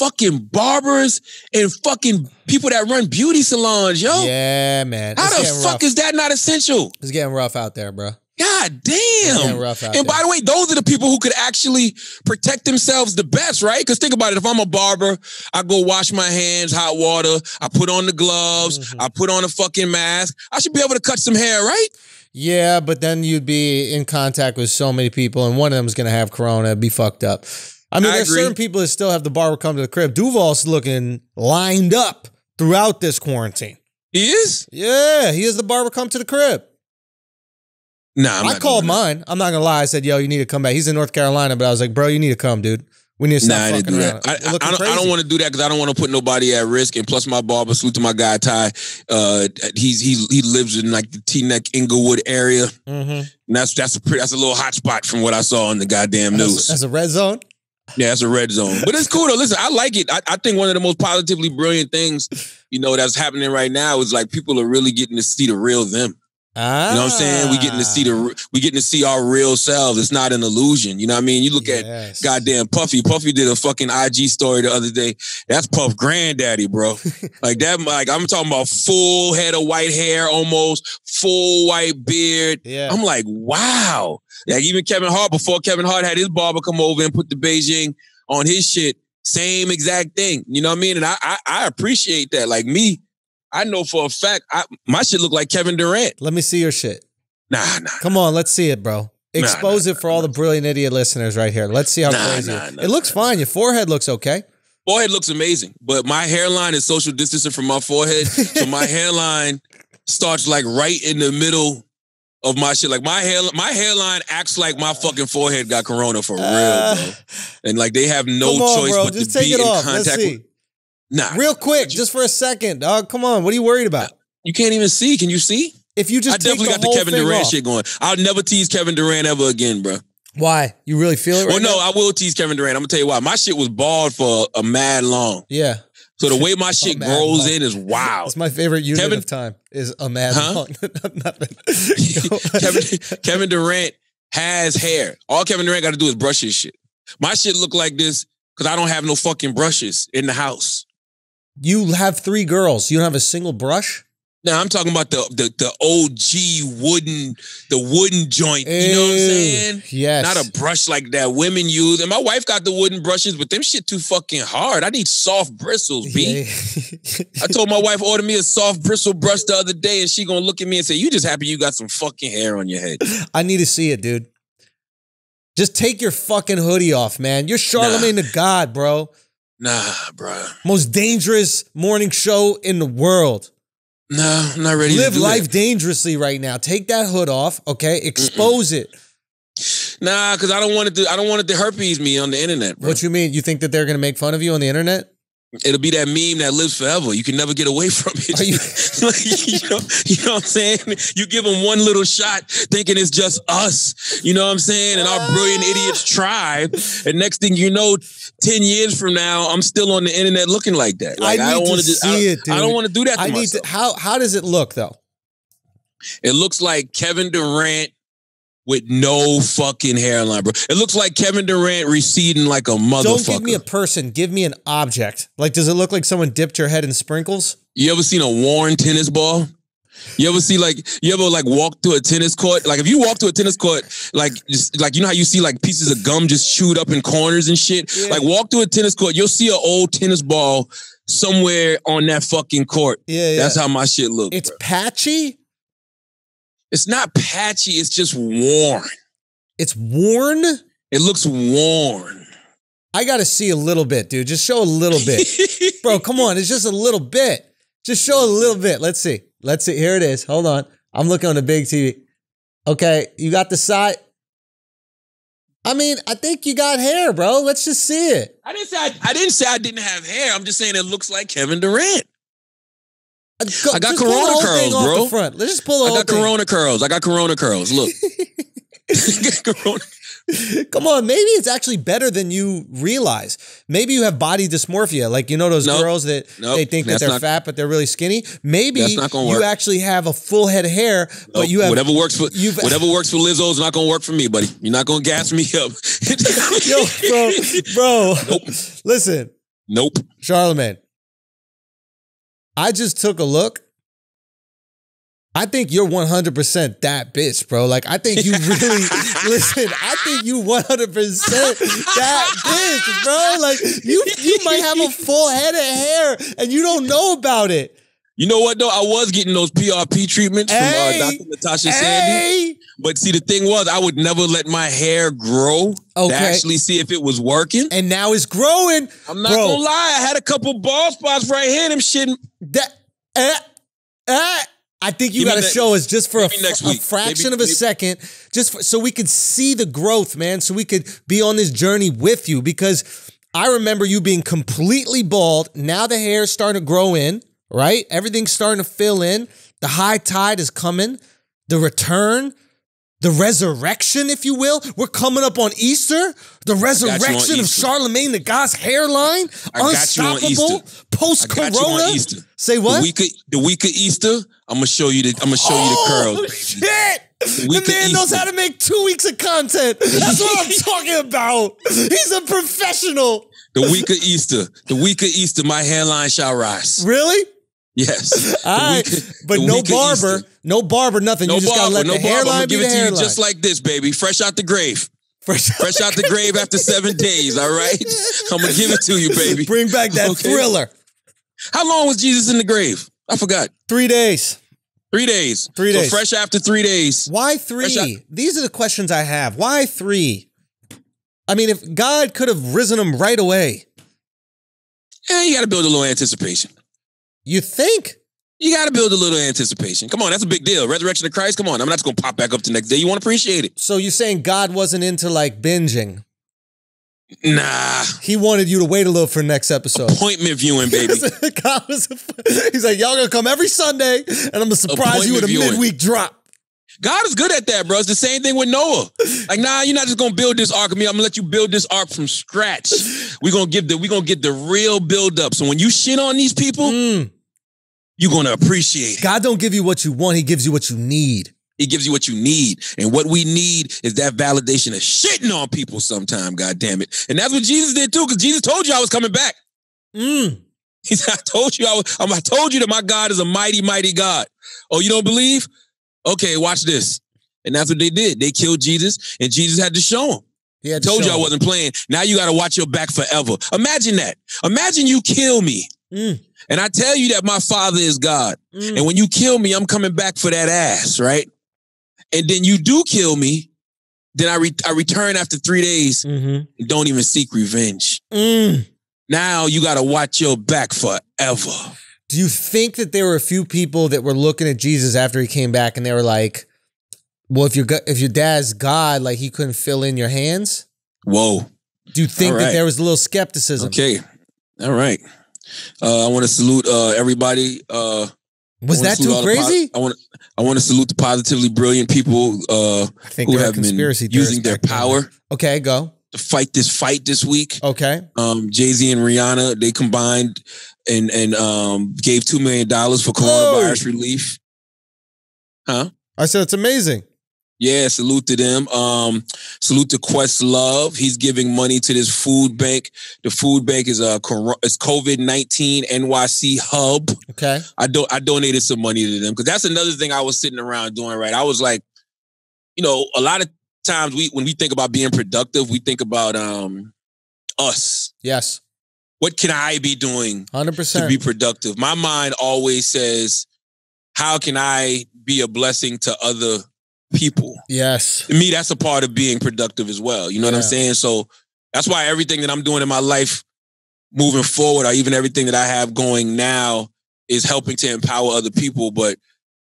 fucking barbers and fucking people that run beauty salons, yo. Yeah, man. How It's the fuck rough. is that not essential? It's getting rough out there, bro. God damn. rough out And there. by the way, those are the people who could actually protect themselves the best, right? Because think about it. If I'm a barber, I go wash my hands, hot water. I put on the gloves. Mhm. I put on a fucking mask. I should be able to cut some hair, right? Yeah, but then you'd be in contact with so many people, and one of them is going to have corona. Be fucked up. I mean, I there's agree. certain people that still have the barber come to the crib. Duval's looking lined up throughout this quarantine. He is? Yeah, he has the barber come to the crib. Nah, I'm I called that. mine. I'm not gonna lie. I said, "Yo, you need to come back." He's in North Carolina, but I was like, "Bro, you need to come, dude. We need to stop Nah, I didn't fucking do around. That. I, I, don't, I don't want to do that because I don't want to put nobody at risk. And plus, my barber, salute to my guy Ty. Uh, he's he he lives in like the T Neck Englewood area, Mhm. and that's that's a pretty, that's a little hot spot from what I saw on the goddamn news. As, as a red zone. Yeah, that's a red zone. But it's cool though. Listen, I like it. I, I think one of the most positively brilliant things, you know, that's happening right now is like people are really getting to see the real them. Ah, You know what I'm saying? We getting to see the we getting to see our real selves. It's not an illusion. You know what I mean? You look at goddamn Puffy. Puffy did a fucking IG story the other day. That's Puff granddaddy, bro. like that, like I'm talking about full head of white hair, almost full white beard. Yeah. I'm like, wow. Like even Kevin Hart, before Kevin Hart had his barber come over and put the Beijing on his shit, same exact thing. You know what I mean? And I I, I appreciate that. Like me, I know for a fact, I, my shit look like Kevin Durant. Let me see your shit. Nah, nah. Come on, let's see it, bro. Expose nah, it for all the brilliant idiot listeners right here. Let's see how Nah, crazy nah, it, nah, it looks fine. Your forehead looks okay. Forehead looks amazing, but my hairline is social distancing from my forehead. so my hairline starts like right in the middle of my shit. Like my hair, my hairline acts like my fucking forehead got corona for real, Uh, bro. And like they have no on, choice bro. but Just to be it in off. Let's contact see. with. Nah, Real quick, just for a second, dog. Come on. What are you worried about? you can't even see. Can you see? If you just I definitely take got the, the Kevin Durant off. shit going. I'll never tease Kevin Durant ever again, bro. Why? You really feel it right well, no, now? I will tease Kevin Durant. I'm gonna tell you why. My shit was bald for a mad long. yeah. So the way my shit grows long. in is wild. It's my favorite unit Kevin- of time is a mad Huh? long. Kevin, Kevin Durant has hair. All Kevin Durant got to do is brush his shit. My shit look like this because I don't have no fucking brushes in the house. You have three girls. You don't have a single brush? Now I'm talking about the the, the OG wooden the wooden joint. You know what I'm saying? Yes. Not a brush like that women use. And my wife got the wooden brushes, but them shit too fucking hard. I need soft bristles, B. Yeah. I told my wife order me a soft bristle brush the other day, and she gonna look at me and say, "You just happy you got some fucking hair on your head." I need to see it, dude. Just take your fucking hoodie off, man. You're Charlamagne the God, bro. Nah, bro. Most dangerous morning show in the world. No, I'm not ready. Live to do life That. dangerously right now. Take that hood off, okay? Expose it. Nah, because I don't want it to. I don't want it to herpes me on the internet, bro. What you mean? You think that they're gonna make fun of you on the internet? It'll be that meme that lives forever. You can never get away from it. You- like, you, know, you know what I'm saying? You give them one little shot thinking it's just us. You know what I'm saying? And our brilliant idiots tribe. And next thing you know, 10 years from now, I'm still on the internet looking like that. Like, I need don't to wanna do- see I, it, dude. I don't want to do that to I need myself. to. How how does it look though? It looks like Kevin Durant with no fucking hairline, bro. It looks like Kevin Durant receding like a motherfucker. Don't give me a person. Give me an object. Like, does it look like someone dipped your head in sprinkles? You ever seen a worn tennis ball? You ever see like you ever like walk to a tennis court? Like if you walk to a tennis court, like just like you know how you see like pieces of gum just chewed up in corners and shit. Yeah. Like walk to a tennis court, you'll see an old tennis ball somewhere on that fucking court. Yeah, yeah. That's how my shit looks. it's bro. patchy. It's not patchy. It's just worn. It's worn. It looks worn. I got to see a little bit, dude. Just show a little bit, bro. Come on, it's just a little bit. Just show a little bit. Let's see. Let's see. Here it is. Hold on. I'm looking on the big TV. Okay, you got the side. I mean, I think you got hair, bro. Let's just see it. I didn't say I, I didn't say I didn't have hair. I'm just saying it looks like Kevin Durant. Uh, go- I got just pull the Corona curls, bro. Front. Let's just pull the I got thing. corona curls. I got corona curls. Look. corona. Come on, maybe it's actually better than you realize. Maybe you have body dysmorphia, like you know those Nope. girls that Nope. they think that they're not- fat but they're really skinny. Maybe not you work. actually have a full head of hair, but you have whatever works for you've- whatever works for Lizzo's not gonna work for me, buddy. You're not gonna gas me up. yo, bro, bro. Listen, Nope. Charlamagne. I just took a look. I think you're 100% that bitch, bro. Like, I think you really, listen, I think you 100% that bitch, bro. Like, you, you might have a full head of hair and you don't know about it. You know what though? I was getting those PRP treatments Hey. from uh, Dr. Natasha Sandy. But see, the thing was, I would never let my hair grow Okay. to actually see if it was working. and now it's growing. I'm not Bro. gonna lie, I had a couple bald spots right here. And them shit. That, eh, eh, I think you got to show us just for a, a fraction Maybe- of a maybe- second, just for, so we could see the growth, man. So we could be on this journey with you because I remember you being completely bald. Now the hair's starting to grow in, right? Everything's starting to fill in. The high tide is coming. The return. The resurrection, if you will. We're coming up on Easter. The resurrection of. Charlamagne the God's hairline. I got you on Unstoppable. Easter. Post I got you corona. Easter. Say what? The week of the week of Easter, I'm gonna show you the I'm gonna show you the curls. Oh, shit! The, of man knows how to make two weeks of content. That's what I'm talking about. He's a professional. The week of Easter. The week of Easter, my hairline shall rise. Really? Yes. All right. week But no barber. Easter. No barber, nothing. No you just gotta barber, let no the barber. Hairline gonna be give the it to you hairline. just like this, baby. Fresh out the grave. Fresh- Fresh out the grave after seven days, all right? I'm gonna give it to you, baby. Bring back that Okay. thriller. How long was Jesus in the grave? I forgot. Three days. Three days. Three days. so fresh after three days. Why Fresh out- three? These are the questions I have. Why three? I mean, if God could have risen him right away, Yeah, you gotta build a little anticipation. You think? You gotta build a little anticipation. Come on, that's a big deal. Resurrection of Christ. Come on. I'm not just gonna pop back up the next day. You wanna appreciate it. So you're saying God wasn't into like binging? Nah. He wanted you to wait a little for next episode. Appointment viewing, baby. God was he's like, y'all gonna come every Sunday, and I'm gonna surprise you with a viewing. midweek drop. God is good at that, bro. It's the same thing with Noah. Like, nah, you're not just gonna build this ark of me. I'm gonna let you build this ark from scratch. We're gonna give the we're gonna get the real build up. So when you shit on these people, Mm. You're gonna appreciate it. God don't give you what you want; He gives you what you need. He gives you what you need. And what we need is that validation of shitting on people sometime, God damn it. And that's what Jesus did too, because Jesus told you I was coming back. Mm. He said, I told you I was, I told you that my God is a mighty, mighty God. Oh, you don't believe? Okay, watch this. And that's what they did. They killed Jesus, and Jesus had to show him. He had told you I wasn't playing. Now you got to watch your back forever. Imagine that. Imagine you kill me, Mm. And I tell you that my Father is God. Mm. And when you kill me, I'm coming back for that ass, right? And then you do kill me, then I re- I return after three days Mhm. and don't even seek revenge. Mm. Now you got to watch your back forever. Do you think that there were a few people that were looking at Jesus after he came back, and they were like, "Well, if your if your dad's God, like he couldn't fill in your hands"? Whoa. Do you think All that there was a little skepticism? Okay. All right. Uh, I want to salute uh, everybody. Uh, Was that too all the po- crazy? I want I want to salute the positively brilliant people uh, who have been using their then. power Okay, go. to fight this fight this week. Okay. Um, Jay Z and Rihanna they combined and and um, gave two million dollars for Whoa. coronavirus relief. Huh? I said it's amazing. Yeah, salute to them. Um, salute to Questlove. He's giving money to this food bank. The food bank is a it's COVID nineteen NYC hub. Okay. I don't. I donated some money to them because that's another thing I was sitting around doing. Right, I was like, you know, a lot of times we when we think about being productive, we think about um us. Yes. What can I be doing 100%. to be productive? My mind always says, how can I be a blessing to other people? Yes. To me, that's a part of being productive as well. You know what I'm saying? So that's why everything that I'm doing in my life moving forward, or even everything that I have going now, is helping to empower other people. But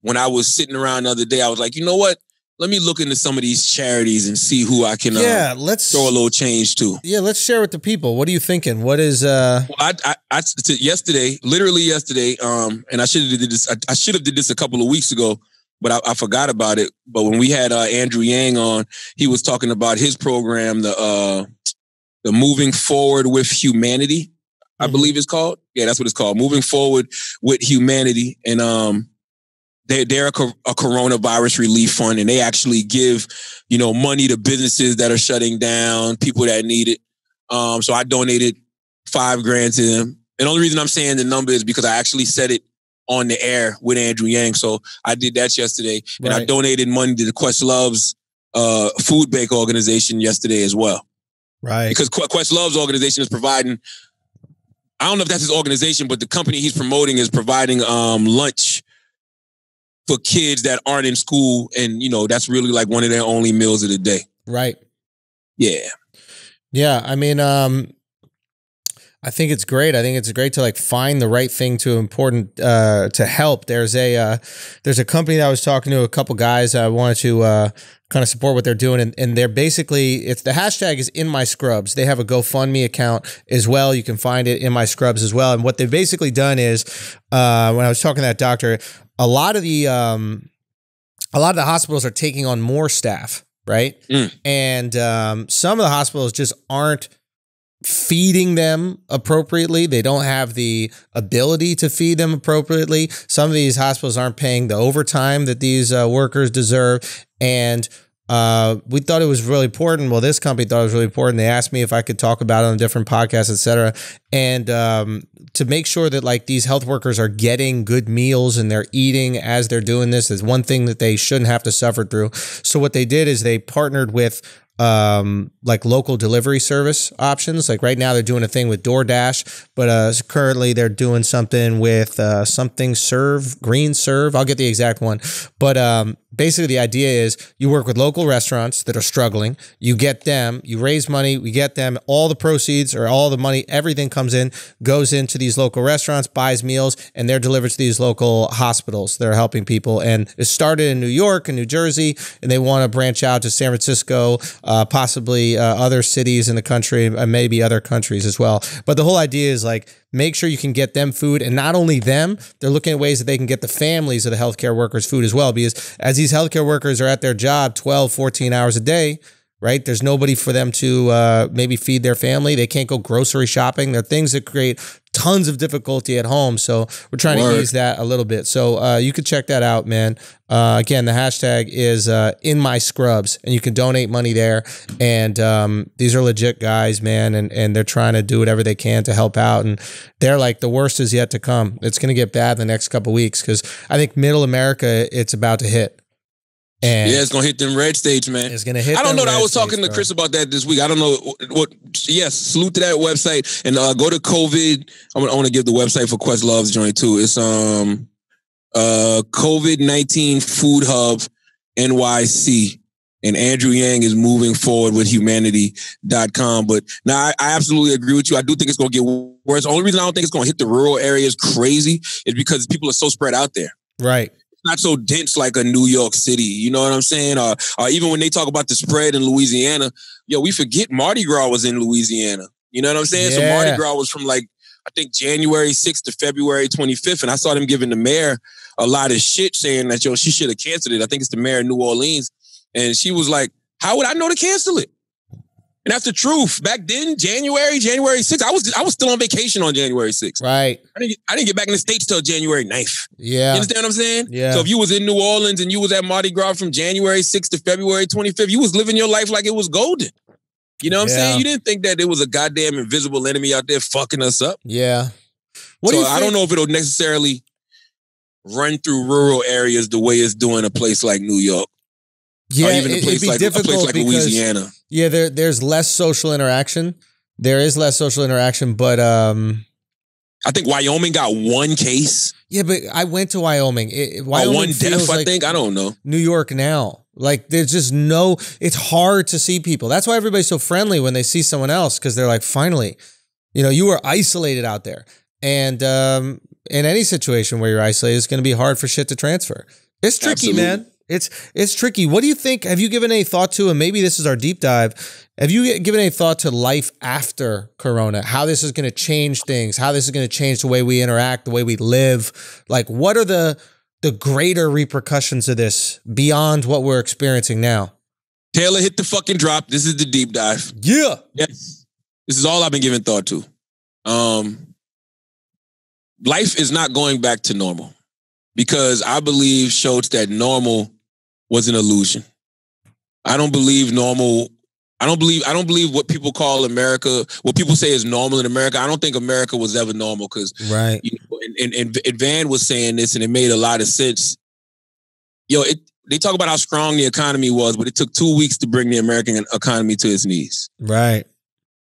when I was sitting around the other day, I was like, you know what? Let me look into some of these charities and see who I can uh, Yeah. Let's. throw a little change to. Yeah. Let's share with the people. What are you thinking? What is uh? Well, I, I, I yesterday, literally yesterday, um, and I should have did this. I, I should have did this a couple of weeks ago, but I, I forgot about it. But when we had uh, Andrew Yang on, he was talking about his program, the uh, the Moving Forward with Humanity, I Mhm. believe it's called. Yeah, that's what it's called. Moving Forward with Humanity, and um, they they're a, co- a coronavirus relief fund, and they actually give you know money to businesses that are shutting down, people that need it. Um, so I donated five grand to them. And the only reason I'm saying the number is because I actually said it on the air with Andrew Yang. So I did that yesterday. And I donated money to the Questlove's uh, food bank organization yesterday as well. Right. Because Qu- Questlove's organization is providing, I don't know if that's his organization, but the company he's promoting is providing um, lunch for kids that aren't in school. And, you know, that's really like one of their only meals of the day. Right. Yeah. Yeah, I mean, um, I think it's great. I think it's great to like find the right thing to important uh, to help. There's a uh, there's a company that I was talking to a couple guys. I wanted to uh, kind of support what they're doing, and, and they're basically it's the hashtag is in my scrubs. They have a GoFundMe account as well. You can find it in my scrubs as well. And what they've basically done is uh, when I was talking to that doctor, a lot of the um, a lot of the hospitals are taking on more staff, right? Mm. And um, some of the hospitals just aren't feeding them appropriately. They don't have the ability to feed them appropriately. Some of these hospitals aren't paying the overtime that these uh, workers deserve. And uh, we thought it was really important. Well, this company thought it was really important. They asked me if I could talk about it on different podcasts, et cetera. And um, to make sure that like these health workers are getting good meals and they're eating as they're doing this is one thing that they shouldn't have to suffer through. So what they did is they partnered with um, like local delivery service options. Like right now, they're doing a thing with DoorDash, but uh, currently they're doing something with uh, something Serve Green Serve. I'll get the exact one, but um, basically the idea is you work with local restaurants that are struggling. You get them, you raise money, we get them. All the proceeds or all the money, everything comes in, goes into these local restaurants, buys meals, and they're delivered to these local hospitals that are helping people. And it started in New York and New Jersey, and they want to branch out to San Francisco uh, possibly uh, other cities in the country, and maybe other countries as well. But the whole idea is like make sure you can get them food, and not only them, they're looking at ways that they can get the families of the healthcare workers food as well. Because as these healthcare workers are at their job 12, 14 hours a day, right? There's nobody for them to uh, maybe feed their family. They can't go grocery shopping. There are things that create tons of difficulty at home. So we're trying Word. to ease that a little bit. So uh, you could check that out, man. Uh, again, the hashtag is uh, in my scrubs, and you can donate money there. And um, these are legit guys, man, and and they're trying to do whatever they can to help out. And they're like the worst is yet to come. It's going to get bad the next couple weeks because I think Middle America it's about to hit. And Yeah, it's gonna hit them red states, man. it's going to hit. I don't know. that I was talking states, to bro. Chris about that this week. I don't know what. what yes, salute to that website and uh, go to COVID. I'm gonna, I want to give the website for Questlove's joint too. It's um uh COVID nineteen Food Hub NYC. And Andrew Yang is moving forward with humanity.com. But now I, I absolutely agree with you. I do think it's going to get worse. The only reason I don't think it's going to hit the rural areas crazy is because people are so spread out there Right. Not so dense like a New York City. You know what I'm saying? Or, or even when they talk about the spread in Louisiana, yo, we forget Mardi Gras was in Louisiana. You know what I'm saying? So Mardi Gras was from like I think January 6th to February 25th, and I saw them giving the mayor a lot of shit, saying that yo she should have canceled it. I think it's the mayor of New Orleans, and she was like, "How would I know to cancel it?" And that's the truth. Back then, January, January 6th, I was I was still on vacation on January 6th. Right. I didn't get, I didn't get back in the states till January 9th. You Yeah. understand what I'm saying? Yeah. So if you was in New Orleans and you was at Mardi Gras from January 6th to February 25th, you was living your life like it was golden. You know what I'm saying? You didn't think that there was a goddamn invisible enemy out there fucking us up. Yeah. What so do you I don't know if it'll necessarily run through rural areas the way it's doing a place like New York. Yeah, or even a place like a place like because Louisiana. Yeah, there there's less social interaction. There is less social interaction, but um, I think Wyoming got one case yeah, but I went to Wyoming. It, Wyoming one feels death, I think. I don't know. New York now. Like there's just no. It's hard to see people. That's why everybody's so friendly when they see someone else because they're like, finally, you know, you were isolated out there, and um, in any situation where you're isolated, it's going to be hard for shit to transfer. It's tricky, Absolutely. man. It's it's tricky. What do you think? Have you given any thought to? And maybe this is our deep dive. Have you given any thought to life after Corona? How this is going to change things? How this is going to change the way we interact, the way we live? Like, what are the the greater repercussions of this beyond what we're experiencing now? Taylor hit the fucking drop. This is the deep dive. Yeah. Yes. This is all I've been giving thought to. Um, life is not going back to normal because I believe shows that normal was an illusion. I don't believe normal. I don't believe. I don't believe what people call America. What people say is normal in America. I don't think America was ever normal because Right. you know, and, and, and, Van was saying this, and it made a lot of sense. Yo, it, they talk about how strong the economy was, but it took two weeks to bring the American economy to its knees. Right.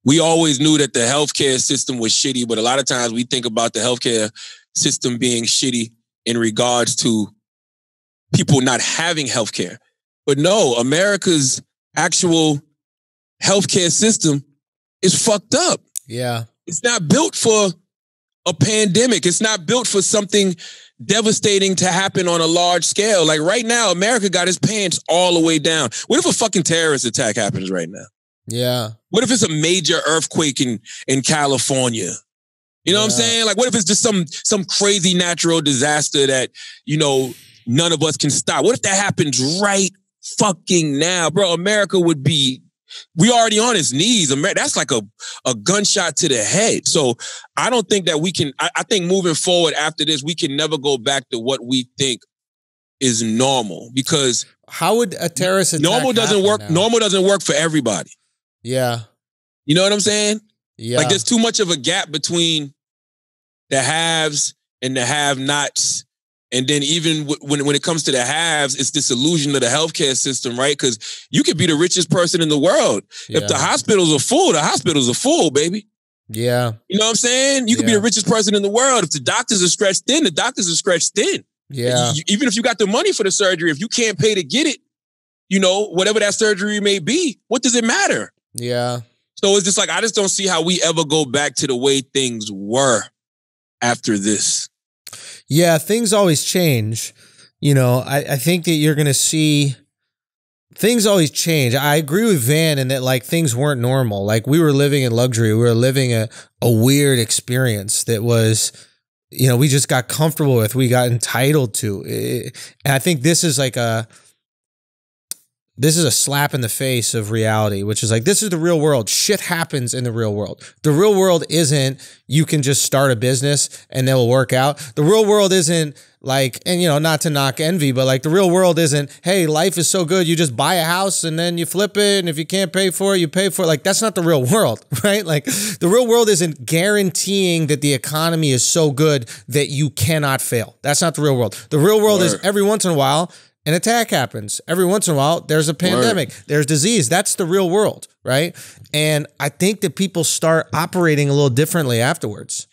We always knew that the healthcare system was shitty, but a lot of times we think about the healthcare system being shitty in regards to people not having healthcare. But no, America's actual healthcare system is fucked up. Yeah. It's not built for a pandemic. It's not built for something devastating to happen on a large scale. Like right now, America got its pants all the way down. What if a fucking terrorist attack happens right now? Yeah. What if it's a major earthquake in in California? You know what I'm saying? Like, what if it's just some some crazy natural disaster that you know none of us can stop? What if that happens right fucking now, bro? America would be. We already on its knees. Amer- That's like a, a gunshot to the head. So I don't think that we can. I, I think moving forward after this, we can never go back to what we think is normal because How would a terrorist attack normal doesn't work. now? Normal doesn't work for everybody. Yeah. You know what I'm saying? Yeah. Like there's too much of a gap between the haves and the have-nots. And then even w- when when it comes to the haves, it's this illusion of the healthcare system, right? Because you could be the richest person in the world. If the hospitals are full, the hospitals are full, baby. yeah. You know what I'm saying? You could be the richest person in the world. If the doctors are stretched thin, the doctors are stretched thin. Yeah. You- even if you got the money for the surgery, if you can't pay to get it, you know, whatever that surgery may be, what does it matter? Yeah. So it's just like I just don't see how we ever go back to the way things were after this. Yeah, things always change. You know, I, I think that you're gonna see things always change. I agree with Van in that like things weren't normal. Like we were living in luxury. We were living a, a weird experience that was, you know, we just got comfortable with, we got entitled to. Eh, And I think this is like a this is a slap in the face of reality, which is like this is the real world. Shit happens in the real world. The real world isn't you can just start a business and it will work out. The real world isn't like, and you know, not to knock Envy, but like the real world isn't, hey, life is so good, you just buy a house and then you flip it, and if you can't pay for it, you pay for it. Like that's not the real world, right? Like the real world isn't guaranteeing that the economy is so good that you cannot fail. That's not the real world. The real world is every once in a while an attack happens. Every once in a while, there's a pandemic, there's disease. That's the real world, right? And I think that people start operating a little differently afterwards.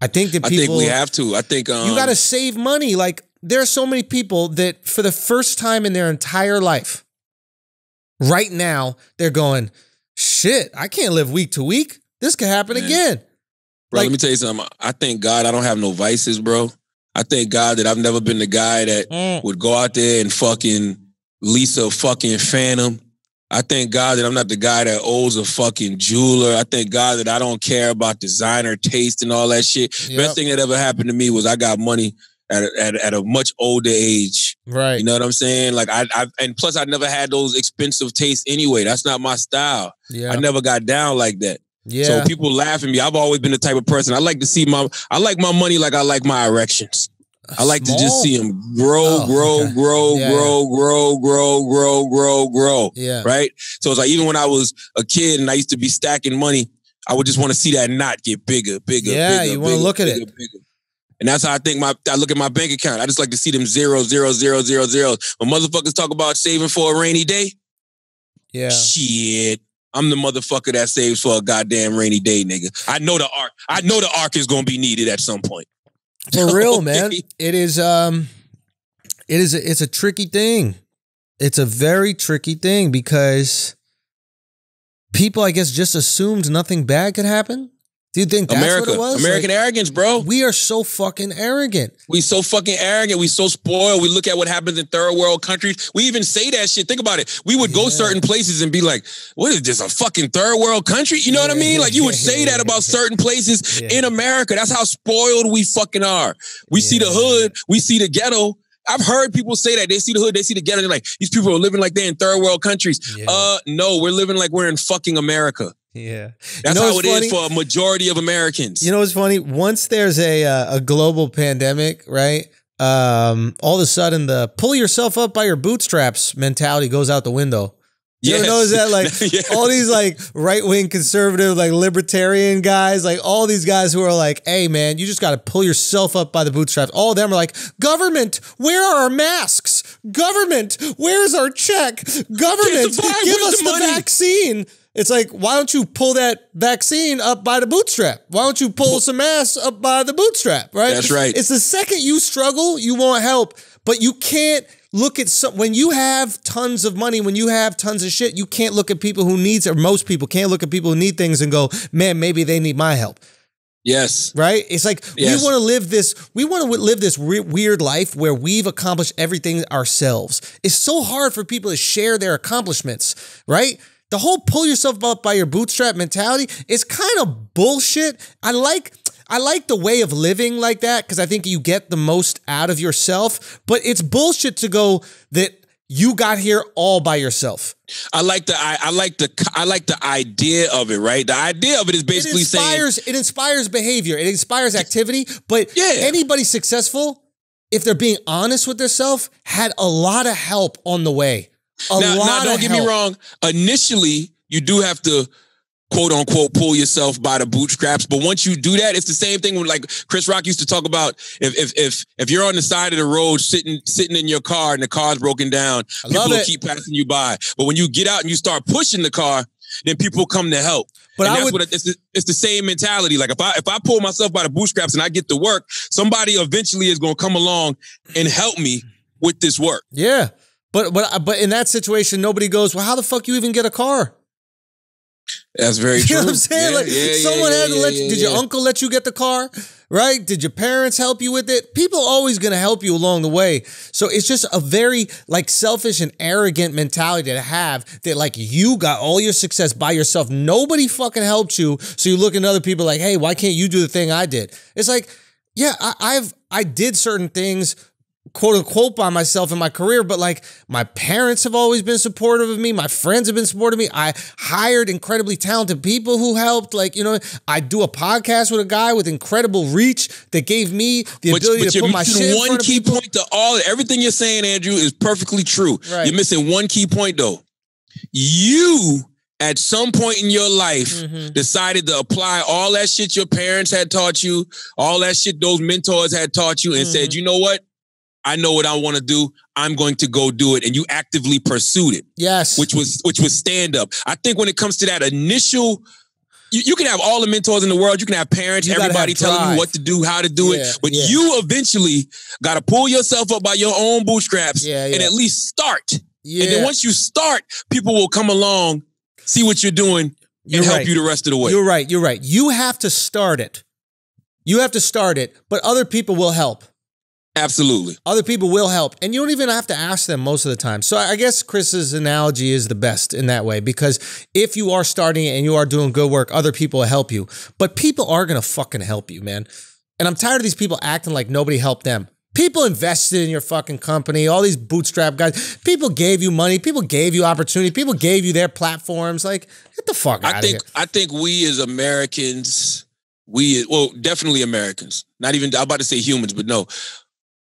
I think that people. I think we have to. I think um, you got to save money. Like there are so many people that for the first time in their entire life, right now, they're going, shit, I can't live week to week. This could happen Man. again. Bro, like- let me tell you something. I thank God I don't have no vices, bro. I thank God that I've never been the guy that mm. would go out there and fucking lease a fucking phantom. I thank God that I'm not the guy that owes a fucking jeweler. I thank God that I don't care about designer taste and all that shit. Yep. Best thing that ever happened to me was I got money at a, at, a- at a much older age. Right. You know what I'm saying? Like I, I and plus I never had those expensive tastes anyway. That's not my style. yeah. I never got down like that. Yeah. So people laugh at me. I've always been the type of person. I like to see my I like my money like I like my erections. I like to just see them grow, Oh, grow, okay. grow, Yeah, grow, grow, grow, grow, grow, grow. Yeah. Right? So it's like even when I was a kid and I used to be stacking money, I would just want to see that knot get bigger, bigger, Yeah, bigger. you wanna look at bigger, it. Bigger. And that's how I think my I look at my bank account. I just like to see them zero, zero, zero, zero, zeros. When motherfuckers talk about saving for a rainy day, Yeah. Shit. I'm the motherfucker that saves for a goddamn rainy day, nigga. I know the arc. I know the arc is gonna be needed at some point. For real, Okay. man. It is um it is a, it's a tricky thing. It's a very tricky thing because people I guess just assumed nothing bad could happen. Do you think that's America, what it was? American Like, arrogance, bro. we are so fucking arrogant. We so fucking arrogant. We so spoiled. We look at what happens in third world countries. We even say that shit. Think about it. We would go certain places and be like, "What is this? A fucking third world country?" You know what I Yeah, mean? Like you would yeah, say yeah, that about yeah. certain places Yeah. in America. That's how spoiled we fucking are. We see the hood. We see the ghetto. I've heard people say that they see the hood, they see the ghetto. They're like, these people are living like they're in third world countries. Yeah. Uh, no, we're living like we're in fucking America. Yeah. That's know how it is funny? for a majority of Americans. You know what's funny? Once there's a uh, a global pandemic, right? Um, all of a sudden the pull yourself up by your bootstraps mentality goes out the window. You Yes. notice that? Like Yes. all these like right wing conservative, like libertarian guys, like all these guys who are like, hey man, you just gotta pull yourself up by the bootstraps. All of them are like, government, where are our masks? Government, where's our check? Government, give where's us the the, vaccine. It's like, why don't you pull that vaccine up by the bootstrap? Why don't you pull some ass up by the bootstrap, right? That's right. It's the second you struggle, you want help, but you can't look at some when you have tons of money, when you have tons of shit, you can't look at people who needs or most people can't look at people who need things and go, man, maybe they need my help. Yes. right? It's like Yes. we want to live this. We want to live this weird life where we've accomplished everything ourselves. It's so hard for people to share their accomplishments, right? The whole pull yourself up by your bootstrap mentality is kind of bullshit. I like. I like the way of living like that because I think you get the most out of yourself, but it's bullshit to go that you got here all by yourself. I like the I, I like the I like the idea of it, right? The idea of it is It basically saying it inspires behavior. It inspires activity. But Yeah. anybody successful, if they're being honest with themselves, had a lot of help on the way. A now, now don't get help. me wrong. Initially, you do have to quote unquote pull yourself by the bootstraps. But once you do that, it's the same thing when like Chris Rock used to talk about if if if if you're on the side of the road sitting sitting in your car and the car's broken down, I people will keep passing you by. But when you get out and you start pushing the car, then people come to help. But and I that's would- what it- it's the, it's the same mentality. Like if I if I pull myself by the bootstraps and I get to work, somebody eventually is going to come along and help me with this work. Yeah. But but but in that situation, nobody goes, Well, how the fuck you even get a car? That's very true. You know what I'm saying? Yeah, like yeah, someone yeah, had to let you did your uncle let you get the car? Right? Did your parents help you with it? People always gonna help you along the way. So it's just a very like selfish and arrogant mentality to have that like you got all your success by yourself. Nobody fucking helped you. So you look at other people like, hey, why can't you do the thing I did? It's like, yeah, I, I've I did certain things quote unquote by myself in my career, but like my parents have always been supportive of me. My friends have been supportive of me. I hired incredibly talented people who helped. Like, you know, I do a podcast with a guy with incredible reach that gave me the But, ability but to put my shit one key people. point to all everything you're saying, Andrew, is perfectly true. Right. You're missing one key point though. You at some point in your life Mhm. decided to apply all that shit your parents had taught you, all that shit those mentors had taught you, and Mm-hmm. said, you know what? I know what I want to do. I'm going to go do it. And you actively pursued it, Yes. which was which was stand up. I think when it comes to that initial you, you can have all the mentors in the world. You can have parents, You everybody have telling you what to do, how to do Yeah, it. But yeah. you eventually got to pull yourself up by your own bootstraps Yeah, and at least start. yeah. And then once you start, people will come along, see what you're doing, and You're help right. you the rest of the way. You're right. You're right. You have to start it. You have to start it, but other people will help. Absolutely. Other people will help, and you don't even have to ask them most of the time. So I guess Chris's analogy is the best in that way because if you are starting and you are doing good work, other people will help you. But people are gonna fucking help you, man. And I'm tired of these people acting like nobody helped them. People invested in your fucking company, all these bootstrap guys. People gave you money, people gave you opportunity, people gave you their platforms. Like, get the fuck out I of here. think I think we as Americans, we well, definitely Americans. Not even I'm about to say humans, but no.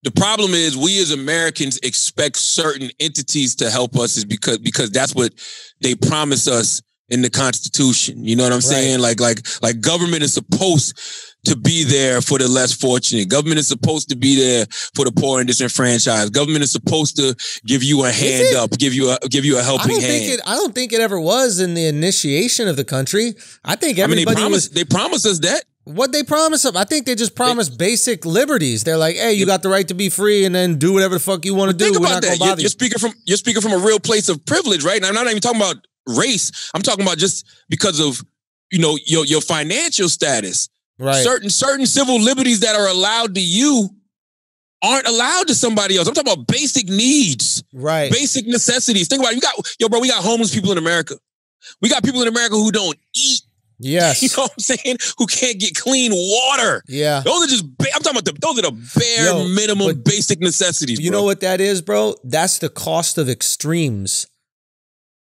The problem is we as Americans expect certain entities to help us is because because that's what they promise us in the Constitution. You know what I'm saying? Like like like government is supposed to be there for the less fortunate. Government is supposed to be there for the poor and disenfranchised. Government is supposed to give you a hand up, give you a give you a helping don't hand. it. I don't think it ever was in the initiation of the country. I think I mean, they everybody promise was they promise us that. What they promise them. I think they just promised basic liberties. They're like, hey, you got the right to be free, and then do whatever the fuck you want to do. Think We're about that. You're, you're speaking from you're speaking from a real place of privilege, right? And I'm not even talking about race. I'm talking about just because of you know your your financial status. Right. Certain certain civil liberties that are allowed to you aren't allowed to somebody else. I'm talking about basic needs, Right. basic necessities. Think about it. We got yo, bro. We got homeless people in America. We got people in America who don't eat. Yes. You know what I'm saying? Who can't get clean water. yeah. Those are just. Ba- I'm talking about the. Those are the bare Yo, minimum basic necessities. You bro. know what that is, bro? That's the cost of extremes.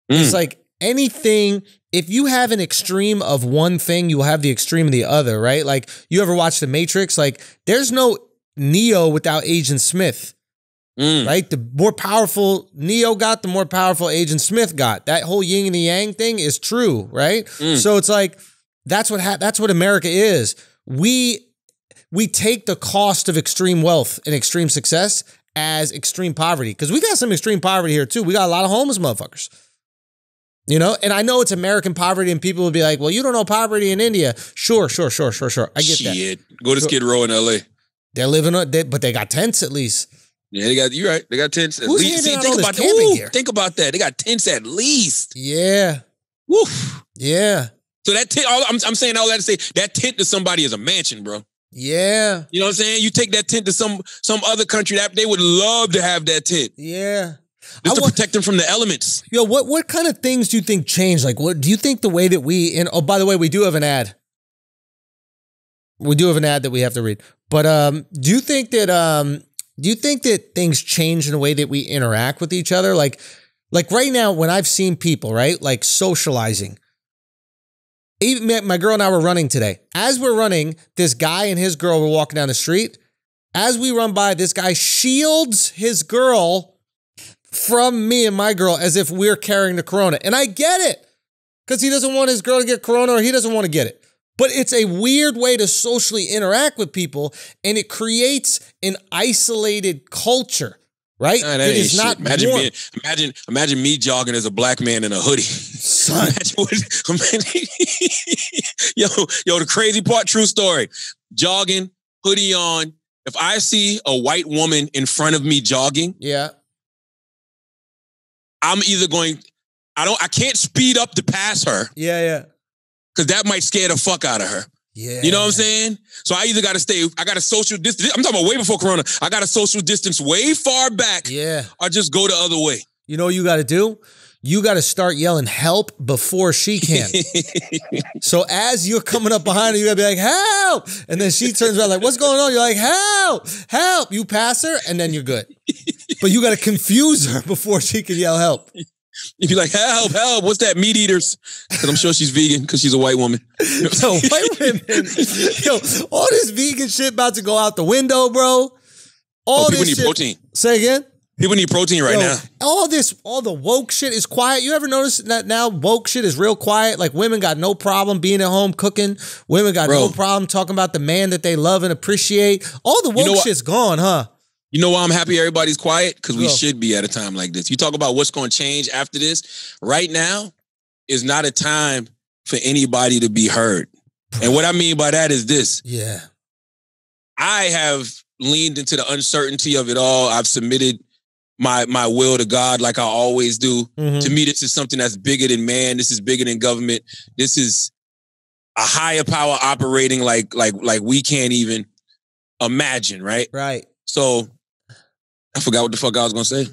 It's Mm. like anything. If you have an extreme of one thing, you will have the extreme of the other, right? Like you ever watch The Matrix? Like there's no Neo without Agent Smith. Mm. right? The more powerful Neo got, the more powerful Agent Smith got. That whole yin and the yang thing is true, right? Mm. So it's like that's what ha- that's what America is. We we take the cost of extreme wealth and extreme success as extreme poverty because we got some extreme poverty here too. We got a lot of homeless motherfuckers. You know, and I know it's American poverty, and people will be like, "Well, you don't know poverty in India." Sure, sure, sure, sure, sure. I get that. Go to Skid Row in LA. They're living on, they, but they got tents at least. Yeah, they got you right. They got tents. At Who's least. See, think about that. Ooh, gear? Think about that. They got tents at least. Yeah, Woof. yeah. So that tent, all, I'm, I'm saying all that to say that tent to somebody is a mansion, bro. Yeah. You know what I'm saying? You take that tent to some some other country that they would love to have that tent Yeah. I just to wa- protect them from the elements. Yo, what what kind of things do you think changed? Like, what do you think the way that we? And oh, by the way, we do have an ad. We do have an ad that we have to read. But um, do you think that um, do you think that things change in the way that we interact with each other? Like, like right now, when I've seen people right, like socializing. Even my girl and I were running today. As we're running, this guy and his girl were walking down the street. As we run by, this guy shields his girl from me and my girl as if we're carrying the corona. And I get it because he doesn't want his girl to get corona or he doesn't want to get it. But it's a weird way to socially interact with people and it creates an isolated culture, right? Nah, that ain't is shit. not imagine warm. being, imagine imagine me jogging as a black man in a hoodie. Son. Imagine what, imagine, yo, yo, the crazy part, true story. Jogging, hoodie on. If I see a white woman in front of me jogging, Yeah. I'm either going, I don't, I can't speed up to pass her Yeah, yeah. Because that might scare the fuck out of her. Yeah. You know what I'm saying? So I either got to stay, I got to social distance. I'm talking about way before Corona. I got to social distance way far back, Yeah. or just go the other way. You know what you got to do? You got to start yelling help before she can. so as you're coming up behind her, you got to be like, help. And then she turns around like, what's going on? You're like, help, help. You pass her and then you're good. But you got to confuse her before she can yell help. You'd be like, help, help. What's that? Meat eaters. Because I'm sure she's vegan because she's a white woman. Yo, white women. Yo, all this vegan shit about to go out the window, bro. Oh, all Oh, people this need shit- protein. Say again? People need protein right Yo, now. All this, all the woke shit is quiet. You ever notice that now woke shit is real quiet? Like women got no problem being at home cooking. Women got Bro. no problem talking about the man that they love and appreciate. All the woke know shit's gone, huh? You know why I'm happy everybody's quiet? Because we should be at a time like this. You talk about what's going to change after this. Right now is not a time for anybody to be heard. And what I mean by that is this Yeah. I have leaned into the uncertainty of it all. I've submitted my my will to God like I always do. Mhm. To me, this is something that's bigger than man. This is bigger than government. This is a higher power operating like like like we can't even imagine, right? Right. So I forgot what the fuck I was gonna say.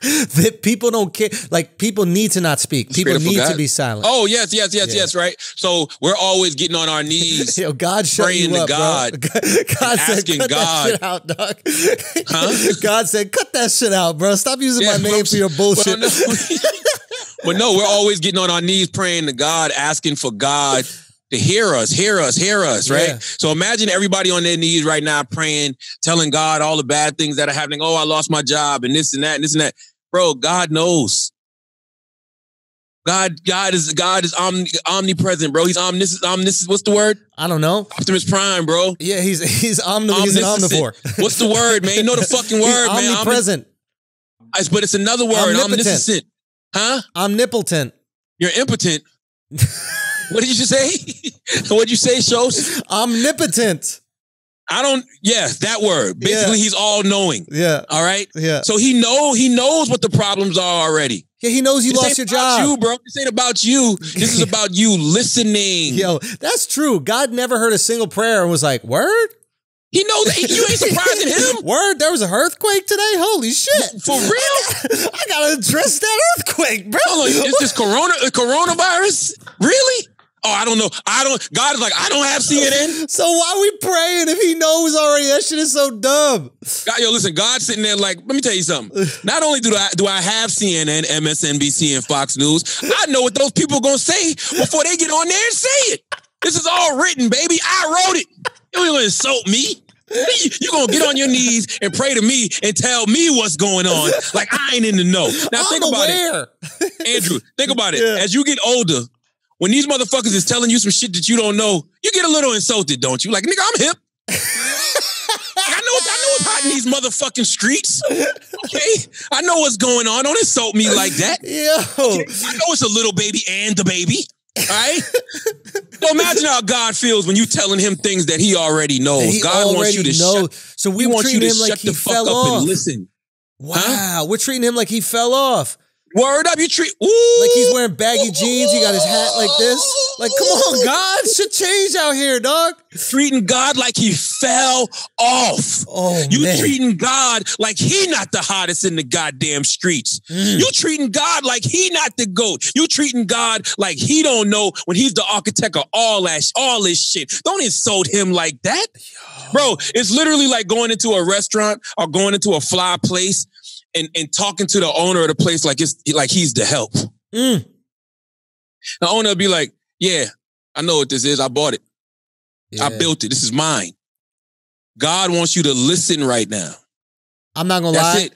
that people don't care. Like people need to not speak. People up need to be silent. Oh yes, yes, yes, Yeah. yes, right. So we're always getting on our knees. Yo, God praying you to God bro. God said, asking cut God. that shit out, dog. Huh? God said, cut that shit out, bro. Stop using Yeah, my name for your bullshit. No. but no, we're always getting on our knees praying to God, asking for God to hear us, hear us, hear us, right? Yeah. So imagine everybody on their knees right now praying, telling God all the bad things that are happening. Oh, I lost my job and this and that and this and that. Bro, God knows. God, God is God is omni, omnipresent, bro. He's omniscient. Omniscient. What's the word? I don't know. Optimus Prime, bro. Yeah, he's he's omni, he's an omnivore. What's the word, man? You know the fucking He's word, man. Omni- omnipresent, but it's another word. Omnipotent. Omniscient. Huh? omnipotent, You're impotent. what did you say? what did you say, shows? omnipotent. I don't. Yeah, that word. Basically, Yeah. he's all knowing. Yeah, All right. yeah, So he know he knows what the problems are already. yeah. He knows you This lost your about job. you, bro. This ain't about you. This is about you listening. Yo, that's true. God never heard a single prayer and was like, "Word, He knows. You ain't surprising him. word." There was an earthquake today. Holy shit! For real? I gotta address that earthquake, bro. Hold on. Is this corona uh, coronavirus? Really? Oh, I don't know. I don't. God is like, I don't have CNN. So why we praying if he knows already? That shit is so dumb. God, yo, listen, God's sitting there like, let me tell you something. Not only do I do I have CNN, MSNBC, and Fox News, I know what those people are gonna say before they get on there and say it. This is all written, baby. I wrote it. You ain't gonna insult me. You- You gonna get on your knees and pray to me and tell me what's going on, like I ain't in the know. Now think I'm about it, aware. Andrew. Think about it. Yeah. As you get older, when these motherfuckers is telling you some shit that you don't know, you get a little insulted, don't you? Like, nigga, I'm hip. I know, I know what's hot in these motherfucking streets. Okay, I know what's going on. Don't insult me like that. Yo, I know it's a little baby and the baby. All right. so imagine how God feels when you telling him things that he already knows. he God wants you to know. shut. So we want you to like shut he the fuck up off. and listen. Wow, we're treating him like he fell off. Word up, you treat ooh, Like he's wearing baggy jeans. He got his hat like this. Like, come on, God, shit change out here, dog. treating God like he fell off. Oh You man. treating God like he not the hottest in the goddamn streets. Mm. You treating God like he not the goat. You treating God like he don't know when he's the architect of all that all this shit. Don't insult him like that. Bro, it's literally like going into a restaurant or going into a fly place and, and talking to the owner of the place like it's like he's the help. Mm. The owner be like, Yeah, I know what this is. I bought it. I built it. This is mine. God wants you to listen right now. I'm not gonna That's lie. it.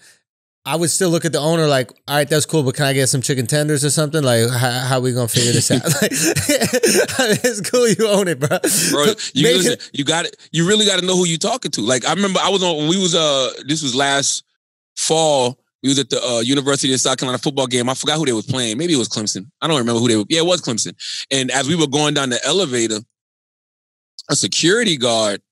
I would still look at the owner like, all right, that's cool, but can I get some chicken tenders or something? Like, how, how we gonna figure this out? like, it's cool, you own it, bro. bro. You listen, you got it. You really got to know who you talking to. Like I remember, I was on. We was uh, this was last fall. We was at the uh, University of South Carolina football game. I forgot who they was playing. Maybe it was Clemson. I don't remember who they were. Yeah, it was Clemson. And as we were going down the elevator, a security guard,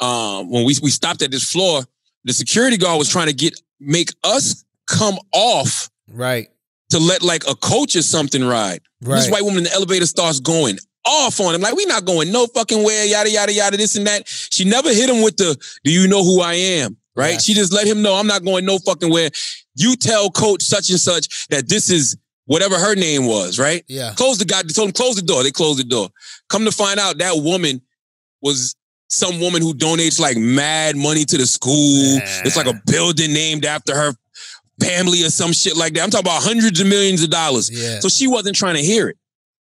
um, when we we stopped at this floor, the security guard was trying to get make us come off right, to let like a coach or something ride. right. This white woman in the elevator starts going off on him. Like, we not going no fucking where, yada, yada, yada, this and that. She never hit him with the, do you know who I am? Right? Yeah. She just let him know I'm not going no fucking where. You tell coach such and such that this is whatever her name was, right? yeah. Close the guy, they told him close the door. They closed the door. Come to find out that woman was some woman who donates like mad money to the school. Nah. It's like a building named after her family or some shit like that. I'm talking about hundreds of millions of dollars. Yeah. So she wasn't trying to hear it.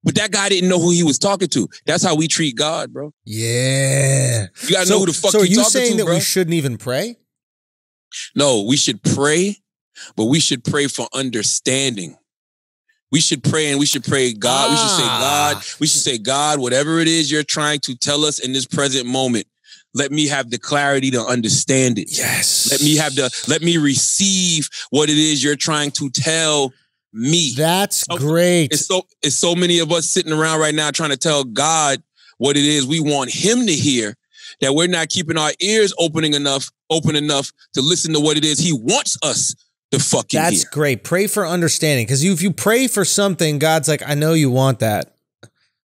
But that guy didn't know who he was talking to. That's how we treat God, bro. Yeah. You gotta so, know who the fuck so are you you saying to, that bro. we shouldn't even pray? No, we should pray, but we should pray for understanding. We should pray and we should pray, God. We should say, Ah. God, we should say, God, whatever it is you're trying to tell us in this present moment, let me have the clarity to understand it. Yes. Let me have the, let me receive what it is you're trying to tell me. That's Oh, great. It's so it's so many of us sitting around right now trying to tell God what it is we want him to hear that we're not keeping our ears opening enough open enough to listen to what it is he wants us to fucking That's hear. great. Pray for understanding. Because if you pray for something, God's like, I know you want that.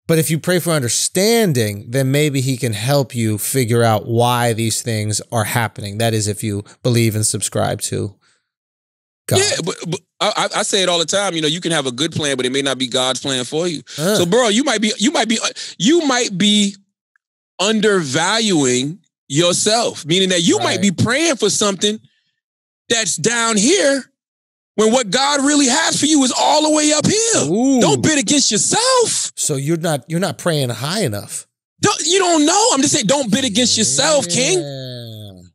But if you pray for understanding, then maybe he can help you figure out why these things are happening. That is, if you believe and subscribe to God. Yeah, but, but I, I I say it all the time. You know, you can have a good plan, but it may not be God's plan for you. Uh, So, bro, you might be you might be you might be undervaluing yourself, meaning that you might be praying for something that's down here when what God really has for you is all the way up here. Ooh. Don't bid against yourself. So you're not you're not praying high enough. Don't, you don't know. I'm just saying, don't bid against yourself, King.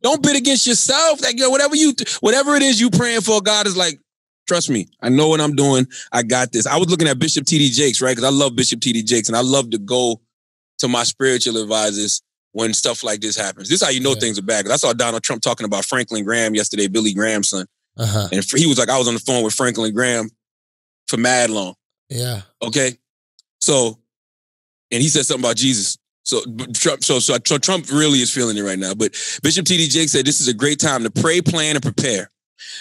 Don't bid against yourself. Like, yo, whatever you, whatever it is you praying for, God is like, trust me. I know what I'm doing. I got this. I was looking at Bishop T.D. Jakes, right? Because I love Bishop T.D. Jakes, and I love to go to my spiritual advisors when stuff like this happens. This is how you know things are bad. I saw Donald Trump talking about Franklin Graham yesterday, Billy Graham's son, Uh-huh. and he was like, I was on the phone with Franklin Graham for mad long. Yeah. Okay. So, and he said something about Jesus. So Trump, so, so so Trump really is feeling it right now. But Bishop T.D. Jake said this is a great time to pray, plan, and prepare.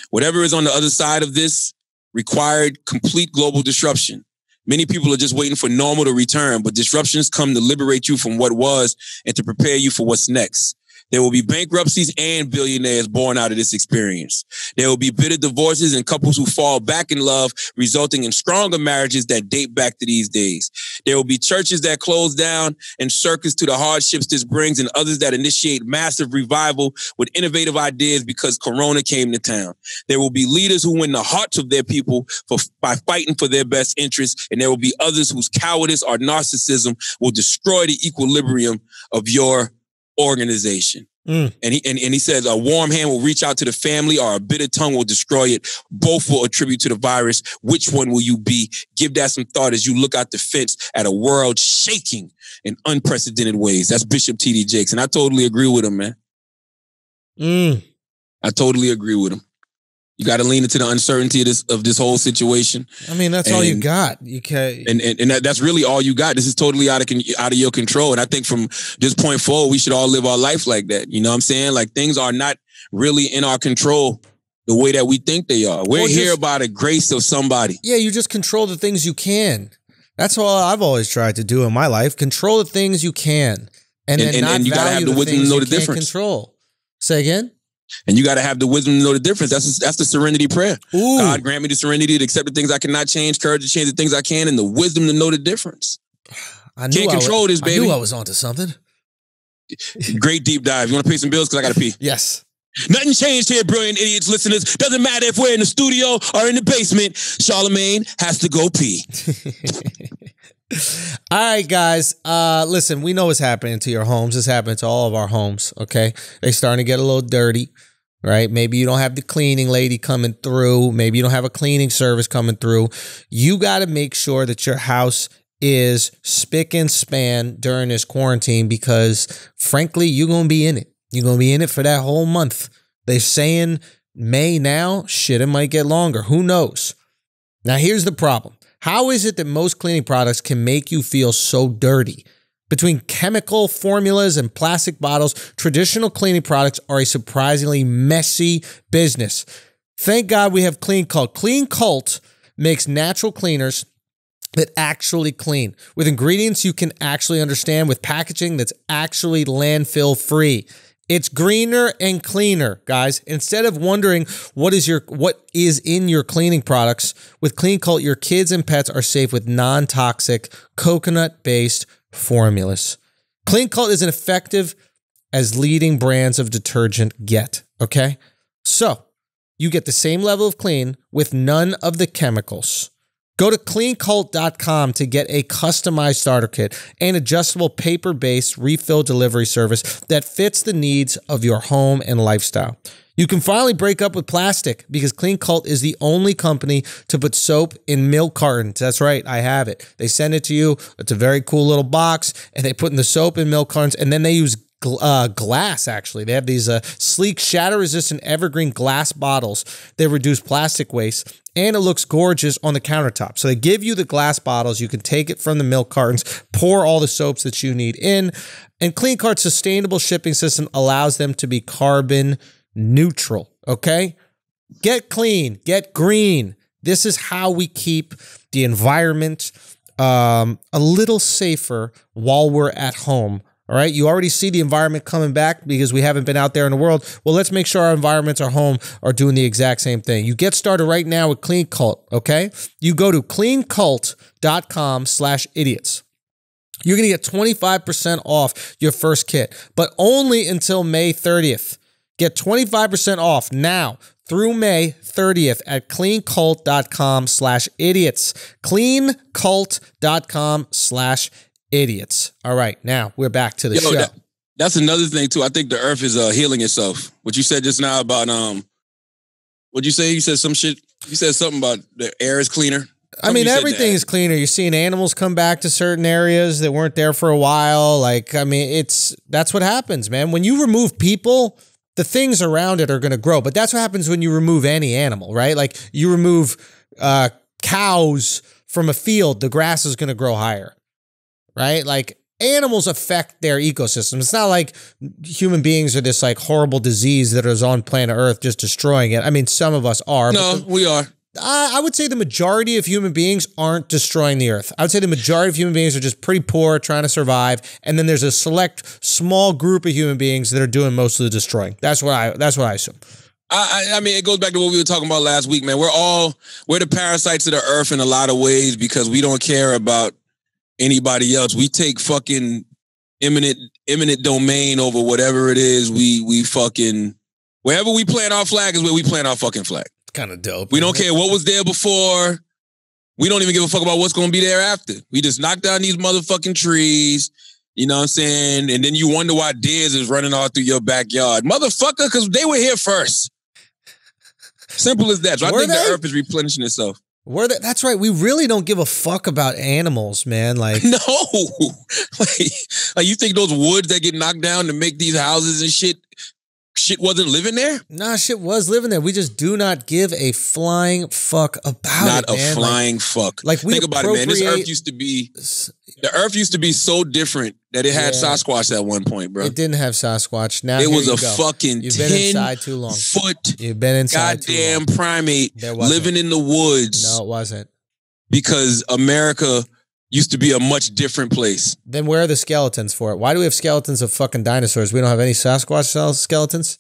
Whatever is on the other side of this required complete global disruption. Many people are just waiting for normal to return, but disruptions come to liberate you from what was and to prepare you for what's next. There will be bankruptcies and billionaires born out of this experience. There will be bitter divorces and couples who fall back in love, resulting in stronger marriages that date back to these days. There will be churches that close down and circus to the hardships this brings, and others that initiate massive revival with innovative ideas because Corona came to town. There will be leaders who win the hearts of their people for, by fighting for their best interests, and there will be others whose cowardice or narcissism will destroy the equilibrium of your organization. Mm. And he and, and he says a warm hand will reach out to the family or a bitter tongue will destroy it. Both will attribute to the virus. Which one will you be? Give that some thought as you look out the fence at a world shaking in unprecedented ways. That's Bishop T.D. Jakes. And I totally agree with him, man. Mm. I totally agree with him. You got to lean into the uncertainty of this of this whole situation, I mean, that's all you got. You can and and, and that, that's really all you got. This is totally out of out of your control. And I think from this point forward, we should all live our life like that. You know what I'm saying? Like things are not really in our control the way that we think they are. We're just- here by the grace of somebody. Yeah, you just control the things you can. That's all I've always tried to do in my life. Control the things you can. And, And- then and- and you gotta have the wisdom to know the difference. Control. Say again? And you got to have the wisdom to know the difference. That's that's the serenity prayer. Ooh. God grant me the serenity to accept the things I cannot change, courage to change the things I can, and the wisdom to know the difference. I knew Can't I was- control this, I knew I was onto something. Great deep dive. You want to pay some bills? Because I got to pee. Yes. Nothing changed here, brilliant idiots listeners. Doesn't matter if we're in the studio or in the basement. Charlamagne has to go pee. All right, guys. Uh, listen, we know what's happening to your homes. It's happening to all of our homes. Okay, they starting to get a little dirty, right? Maybe you don't have the cleaning lady coming through. Maybe you don't have a cleaning service coming through. You got to make sure that your house is spick and span during this quarantine because, frankly, you're gonna be in it. You're gonna be in it for that whole month. They're saying May now. Shit, it might get longer. Who knows? Now, here's the problem. How is it that most cleaning products can make you feel so dirty? Between chemical formulas and plastic bottles, traditional cleaning products are a surprisingly messy business. Thank God we have Clean Cult. Clean Cult makes natural cleaners that actually clean with ingredients you can actually understand, with packaging that's actually landfill free. It's greener and cleaner, guys. Instead of wondering what is your what is in your cleaning products, with Clean Cult, your kids and pets are safe with non-toxic coconut-based formulas. Clean Cult is as effective as leading brands of detergent get. Okay, so you get the same level of clean with none of the chemicals. Go to cleancult.com to get a customized starter kit and adjustable paper based refill delivery service that fits the needs of your home and lifestyle. You can finally break up with plastic because Clean Cult is the only company to put soap in milk cartons. That's right, I have it. They send it to you. It's a very cool little box, and they put in the soap in milk cartons, and then they use gl- uh, glass. Actually, they have these uh, sleek, shatter-resistant, evergreen glass bottles. They reduce plastic waste, and it looks gorgeous on the countertop. So they give you the glass bottles. You can take it from the milk cartons, pour all the soaps that you need in, and Clean Cult's sustainable shipping system allows them to be carbon neutral. Okay, get clean, get green. This is how we keep the environment um, a little safer while we're at home. All right. You already see the environment coming back because we haven't been out there in the world. Well, let's make sure our environments, our home, are doing the exact same thing. You get started right now with Clean Cult. Okay. You go to cleancult.com slash idiots. You're going to get 25% off your first kit, but only until May 30th. Get 25% off now through May 30th at cleancult.com slash idiots. Cleancult.com slash idiots. All right, now we're back to the Yo, show. that- that's another thing too. I think the earth is uh, healing itself. What you said just now about um, what you say? You said some shit. You said something about the air is cleaner. I mean, everything is cleaner. You're seeing animals come back to certain areas that weren't there for a while. Like, I mean, it's that's what happens, man. When you remove people, the things around it are going to grow. But that's what happens when you remove any animal, right? Like, you remove uh, cows from a field, the grass is going to grow higher, right? Like, animals affect their ecosystem. It's not like human beings are this like horrible disease that is on planet Earth just destroying it. I mean, some of us are. but No, the- we are. I I would say the majority of human beings aren't destroying the earth. I would say the majority of human beings are just pretty poor, trying to survive, and then there's a select small group of human beings that are doing most of the destroying. That's what I. That's what I assume. I I mean, it goes back to what we were talking about last week, man. We're all we're the parasites of the earth in a lot of ways because we don't care about anybody else. We take fucking eminent eminent domain over whatever it is. We we fucking wherever we plant our flag is where we plant our fucking flag. It's kind of dope. We don't care what was there before. We don't even give a fuck about what's gonna be there after. We just knock down these motherfucking trees. You know what I'm saying? And then you wonder why deers is running all through your backyard. Motherfucker, because they were here first. Simple as that. So I think they? the earth is replenishing itself. Where the, that's right. We really don't give a fuck about animals, man. Like, No. like, like you think those woods that get knocked down to make these houses and shit shit wasn't living there. Nah, shit was living there. We just do not give a flying fuck about Not it, a man. Like, flying fuck. like, we think about it, man. This Earth used to be the Earth used to be so different that it had Yeah. Sasquatch at one point, bro. it didn't have Sasquatch. Now It was a go. fucking You've been inside too long. foot You've been inside goddamn primate living in the woods No, it wasn't. because America used to be a much different place. Then where are the skeletons for it? Why do we have skeletons of fucking dinosaurs? We don't have any Sasquatch skeletons.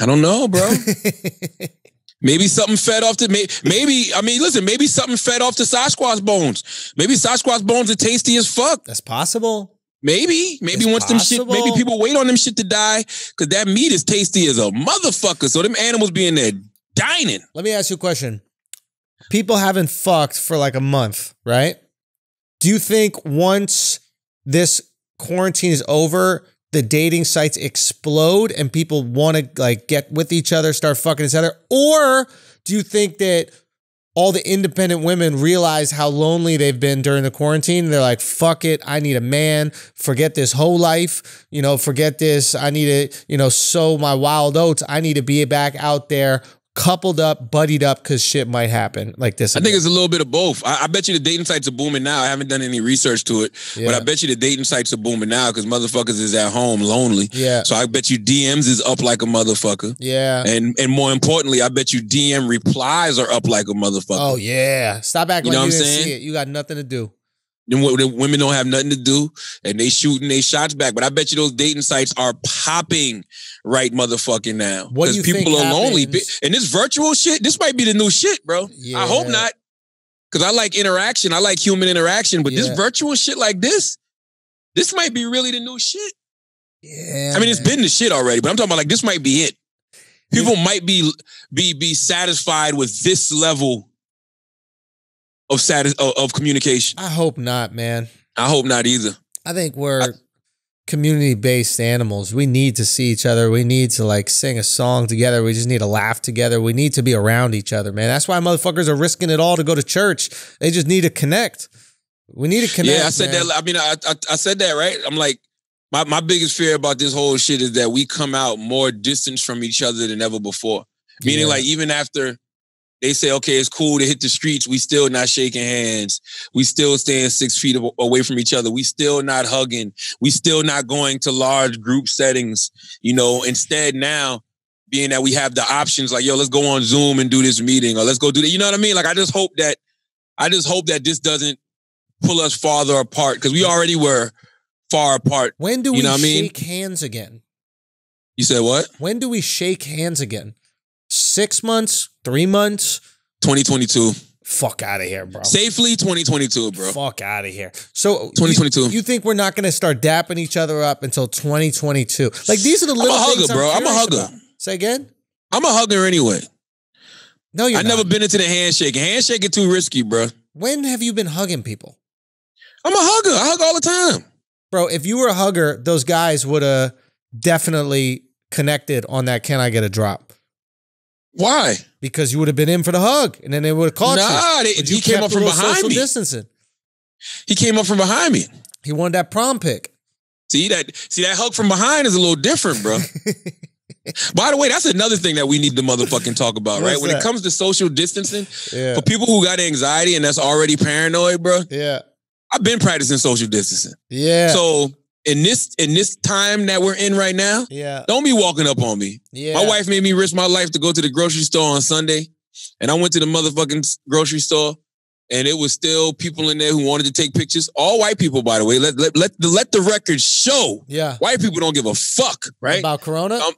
I don't know, bro. Maybe something fed off the may- maybe. I mean, listen. Maybe something fed off the Sasquatch bones. Maybe Sasquatch bones are tasty as fuck. That's possible. Maybe, maybe It's once them shit. Maybe people wait on them shit to die because that meat is tasty as a motherfucker. So them animals be in there dining. Let me ask you a question. People haven't fucked for like a month, right? Do you think once this quarantine is over, the dating sites explode and people want to like get with each other, start fucking each other? Or do you think that all the independent women realize how lonely they've been during the quarantine? They're like, fuck it, I need a man. Forget this whole life. You know, forget this. I need to, you know, sow my wild oats. I need to be back out there, coupled up, buddied up, because shit might happen like this. I think it's a little bit of both. I, I bet you the dating sites are booming now. I haven't done any research to it, but I bet you the dating sites are booming now because motherfuckers is at home lonely. Yeah. So I bet you DMs is up like a motherfucker. Yeah. And and more importantly, I bet you DM replies are up like a motherfucker. Oh yeah. Stop acting You know like what you I'm didn't see saying? it. You got nothing to do. Then the women don't have nothing to do and they shooting they shots back. But I bet you those dating sites are popping right motherfucking now. You people are lonely. And this virtual shit, this might be the new shit, bro. I hope not. Cause I like interaction. I like human interaction. But Yeah. this virtual shit like this, this might be really the new shit. Yeah. I mean, it's been the shit already, but I'm talking about like this might be it. People might be be be satisfied with this level of satis- of, of communication. I hope not, man. I hope not either. I think we're community based animals. We need to see each other. We need to like sing a song together. We just need to laugh together. We need to be around each other, man. That's why motherfuckers are risking it all to go to church. They just need to connect. We need to connect. yeah, I said man. that. I mean, I, I I said that right. I'm like, my my biggest fear about this whole shit is that we come out more distant from each other than ever before. Meaning, Yeah. like, even after they say, okay, it's cool to hit the streets, we still not shaking hands. We still staying six feet away from each other. We still not hugging. We still not going to large group settings. You know, instead now, being that we have the options, like, yo, let's go on Zoom and do this meeting, or let's go do that. You know what I mean? Like, I just hope that, I just hope that this doesn't pull us farther apart because we already were far apart. When do You we know what I mean? shake hands again? You said what? When do we shake hands again? Six months? Three months? 2022. Fuck out of here, bro. Safely 2022, bro. Fuck out of here. So 2022. You, you think we're not going to start dapping each other up until 2022? Like these are the little things. I'm a hugger, things bro. I'm a hugger. about. Say again? I'm a hugger anyway. No, you're I've never been into the handshake. Handshake is too risky, bro. When have you been hugging people? I'm a hugger. I hug all the time. Bro, if you were a hugger, those guys would have definitely connected on that can I get a drop? Why? Because you would have been in for the hug and then they would have caught you. Nah, they, But you he came up from behind me. distancing. He came up from behind me. He wanted that prom pick. See that? See that hug from behind is a little different, bro. By the way, that's another thing that we need to motherfucking talk about, right? When that? it comes to social distancing, Yeah. for people who got anxiety and that's already paranoid, bro, Yeah. I've been practicing social distancing. Yeah. So in this in this time that we're in right now, yeah. don't be walking up on me. Yeah. My wife made me risk my life to go to the grocery store on Sunday, and I went to the motherfucking grocery store, and it was still people in there who wanted to take pictures. All white people, by the way. Let let let the, let the record show. Yeah. White people don't give a fuck, right? About Corona? Um,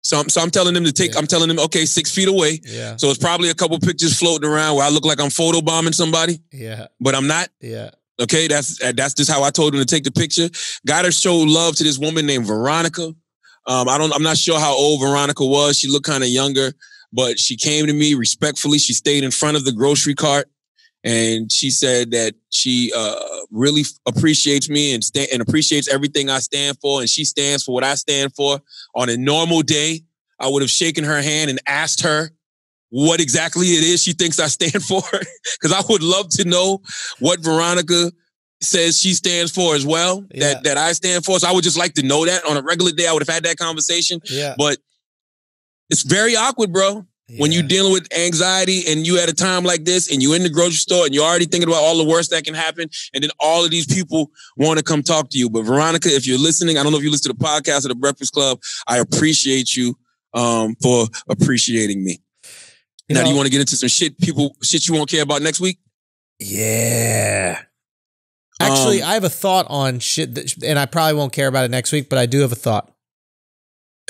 So I'm so I'm telling them to take. Yeah. I'm telling them, okay, six feet away. yeah. So it's probably a couple pictures floating around where I look like I'm photobombing somebody, Yeah. but I'm not. Yeah. Okay, that's that's just how I told him to take the picture. Got to show love to this woman named Veronica. Um, I don't. I'm not sure how old Veronica was. She looked kind of younger, but she came to me respectfully. She stayed in front of the grocery cart, and she said that she uh, really appreciates me and sta- and appreciates everything I stand for, and she stands for what I stand for. On a normal day, I would have shaken her hand and asked her what exactly it is she thinks I stand for, because I would love to know what Veronica says she stands for as well. Yeah. That that I stand for. So I would just like to know that on a regular day. I would have had that conversation. Yeah. But it's very awkward, bro. When you're dealing with anxiety and you at a time like this and you're in the grocery store and you're already thinking about all the worst that can happen, and then all of these people want to come talk to you. But Veronica, if you're listening, I don't know if you listen to the podcast or the Breakfast Club, I appreciate you um, for appreciating me. You now, do you want to get into some shit people shit you won't care about next week? Yeah. Actually, Um, I have a thought on shit, that, and I probably won't care about it next week, but I do have a thought.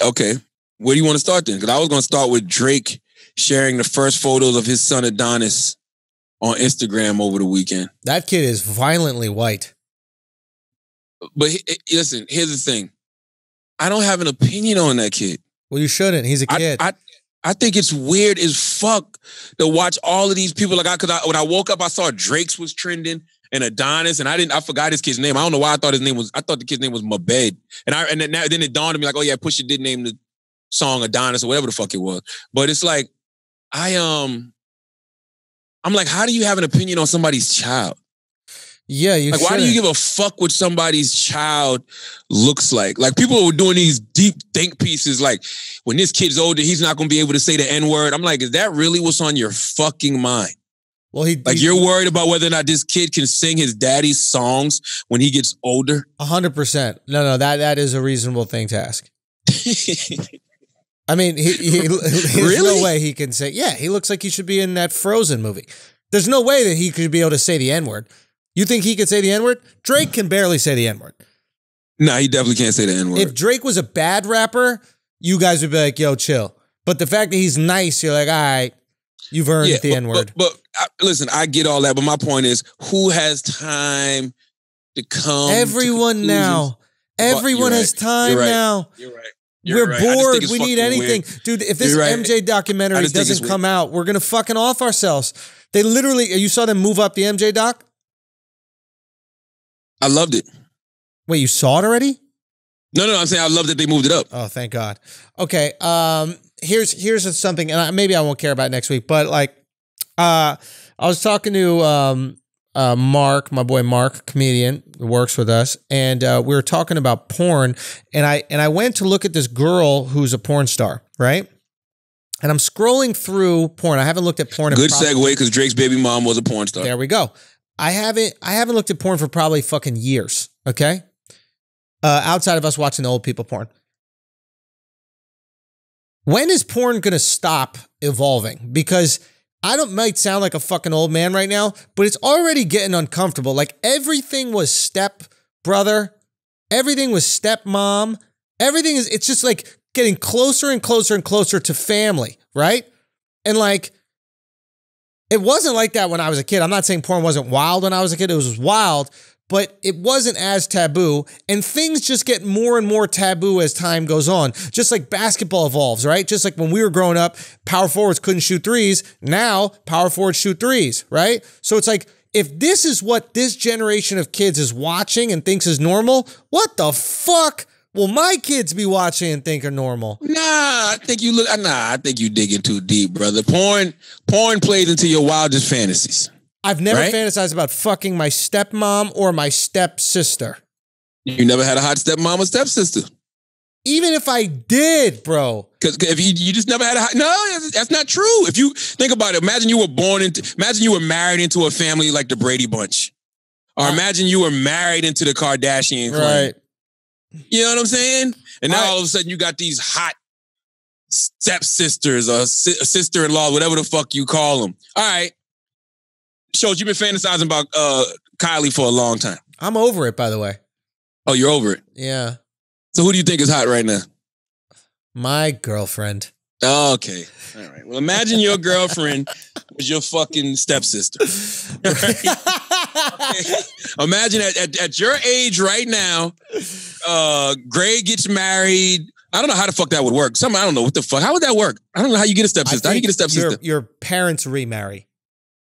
Okay. Where do you want to start then? Because I was going to start with Drake sharing the first photos of his son Adonis on Instagram over the weekend. That kid is violently white. But he- listen, here's the thing. I don't have an opinion on that kid. Well, you shouldn't. He's a kid. I, I think it's weird as fuck to watch all of these people. Like I, cause I, when I woke up, I saw Drake's was trending and Adonis, and I didn't, I forgot his kid's name. I don't know why I thought his name was, I thought the kid's name was Mabed. And I, and then, then it dawned on me like, oh yeah, Pusha did name the song Adonis or whatever the fuck it was. But it's like, I, um, I'm like, how do you have an opinion on somebody's child? Yeah, you Like, why do you give a fuck what somebody's child looks like? Like, people were doing these deep think pieces, like, when this kid's older, he's not gonna be able to say the N word. I'm like, is that really what's on your fucking mind? Well, he Like, he- you're worried about whether or not this kid can sing his daddy's songs when he gets older? A hundred percent. No, no, that that is a reasonable thing to ask. I mean, he, he there's Really? no way he can say. Yeah, he looks like he should be in that Frozen movie. There's no way that he could be able to say the N word. You think he could say the N word? Drake can barely say the N word. nah, he definitely can't say the N word. If Drake was a bad rapper, you guys would be like, "Yo, chill." But the fact that he's nice, you're like, "All right, you've earned the N word." But, but I, listen, I get all that, but my point is, who has time to come? Everyone conclusions? now, everyone has right. time right. now. You're right. You're We're right. Bored. We need anything, weird. dude. If this right. MJ documentary just think it's doesn't come out, we're gonna fucking off ourselves. They literally, you saw them move up the MJ doc. I loved it. Wait, you saw it already? No, no, I'm saying I love that they moved it up. Oh, thank God. Okay. Um, here's here's something, and I, maybe I won't care about it next week, but like, uh, I was talking to um, uh, Mark, my boy Mark, comedian, who works with us, and uh, we were talking about porn, and I and I went to look at this girl who's a porn star, right? And I'm scrolling through porn. I haven't looked at porn. Good probably- segue because Drake's baby mom was a porn star. There we go. I haven't I haven't looked at porn for probably fucking years. Okay. Uh, outside of us watching the old people porn. When is porn gonna stop evolving? Because I don't might sound like a fucking old man right now, but it's already getting uncomfortable. Like everything was step brother, everything was stepmom, everything is it's just like getting closer and closer and closer to family, right? And like it wasn't like that when I was a kid. I'm not saying porn wasn't wild when I was a kid. It was wild, but it wasn't as taboo. And things just get more and more taboo as time goes on. Just like basketball evolves, right? Just like when we were growing up, power forwards couldn't shoot threes. Now power forwards shoot threes, right? So it's like, if this is what this generation of kids is watching and thinks is normal, what the fuck will my kids be watching and think are normal? Nah, I think you look. Nah, I think you digging too deep, brother. Porn, porn plays into your wildest fantasies. I've never Right? fantasized about fucking my stepmom or my stepsister. You never had a hot stepmom or stepsister. Even if I did, bro. Because if you, you just never had a hot, no, that's- not true. If you think about it, imagine you were born into, imagine you were married into a family like the Brady Bunch, or Uh, imagine you were married into the Kardashian clan. Right. You know what I'm saying? And now Right. all of a sudden you got these hot stepsisters or si- sister-in-law, whatever the fuck you call them. All right. Shows you've been fantasizing about uh, Kylie for a long time. I'm over it, by the way. Oh, you're over it. Yeah. So who do you think is hot right now? My girlfriend. Oh, okay. All right. Well, imagine your girlfriend was your fucking stepsister. imagine at, at, at your age right now, uh, Gray gets married. I don't know how the fuck that would work. Some I don't know what the fuck. How would that work? I don't know how you get a stepsister. How do you get a stepsister? Your, your parents remarry.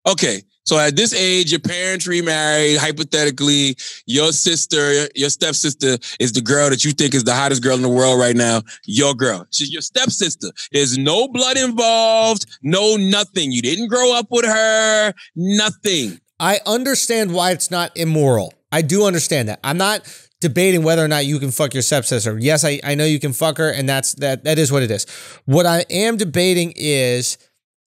Okay. So at this age, your parents remarried. Hypothetically, your sister, your stepsister, is the girl that you think is the hottest girl in the world right now. Your girl. She's your stepsister. There's no blood involved. No nothing. You didn't grow up with her. Nothing. I understand why it's not immoral. I do understand that. I'm not debating whether or not you can fuck your stepsister. Yes, I, I know you can fuck her, and that's that that is what it is. What I am debating is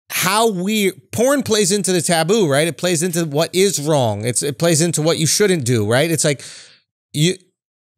how we porn plays into the taboo, right? It plays into what is wrong. It's it plays into what you shouldn't do, right? It's like you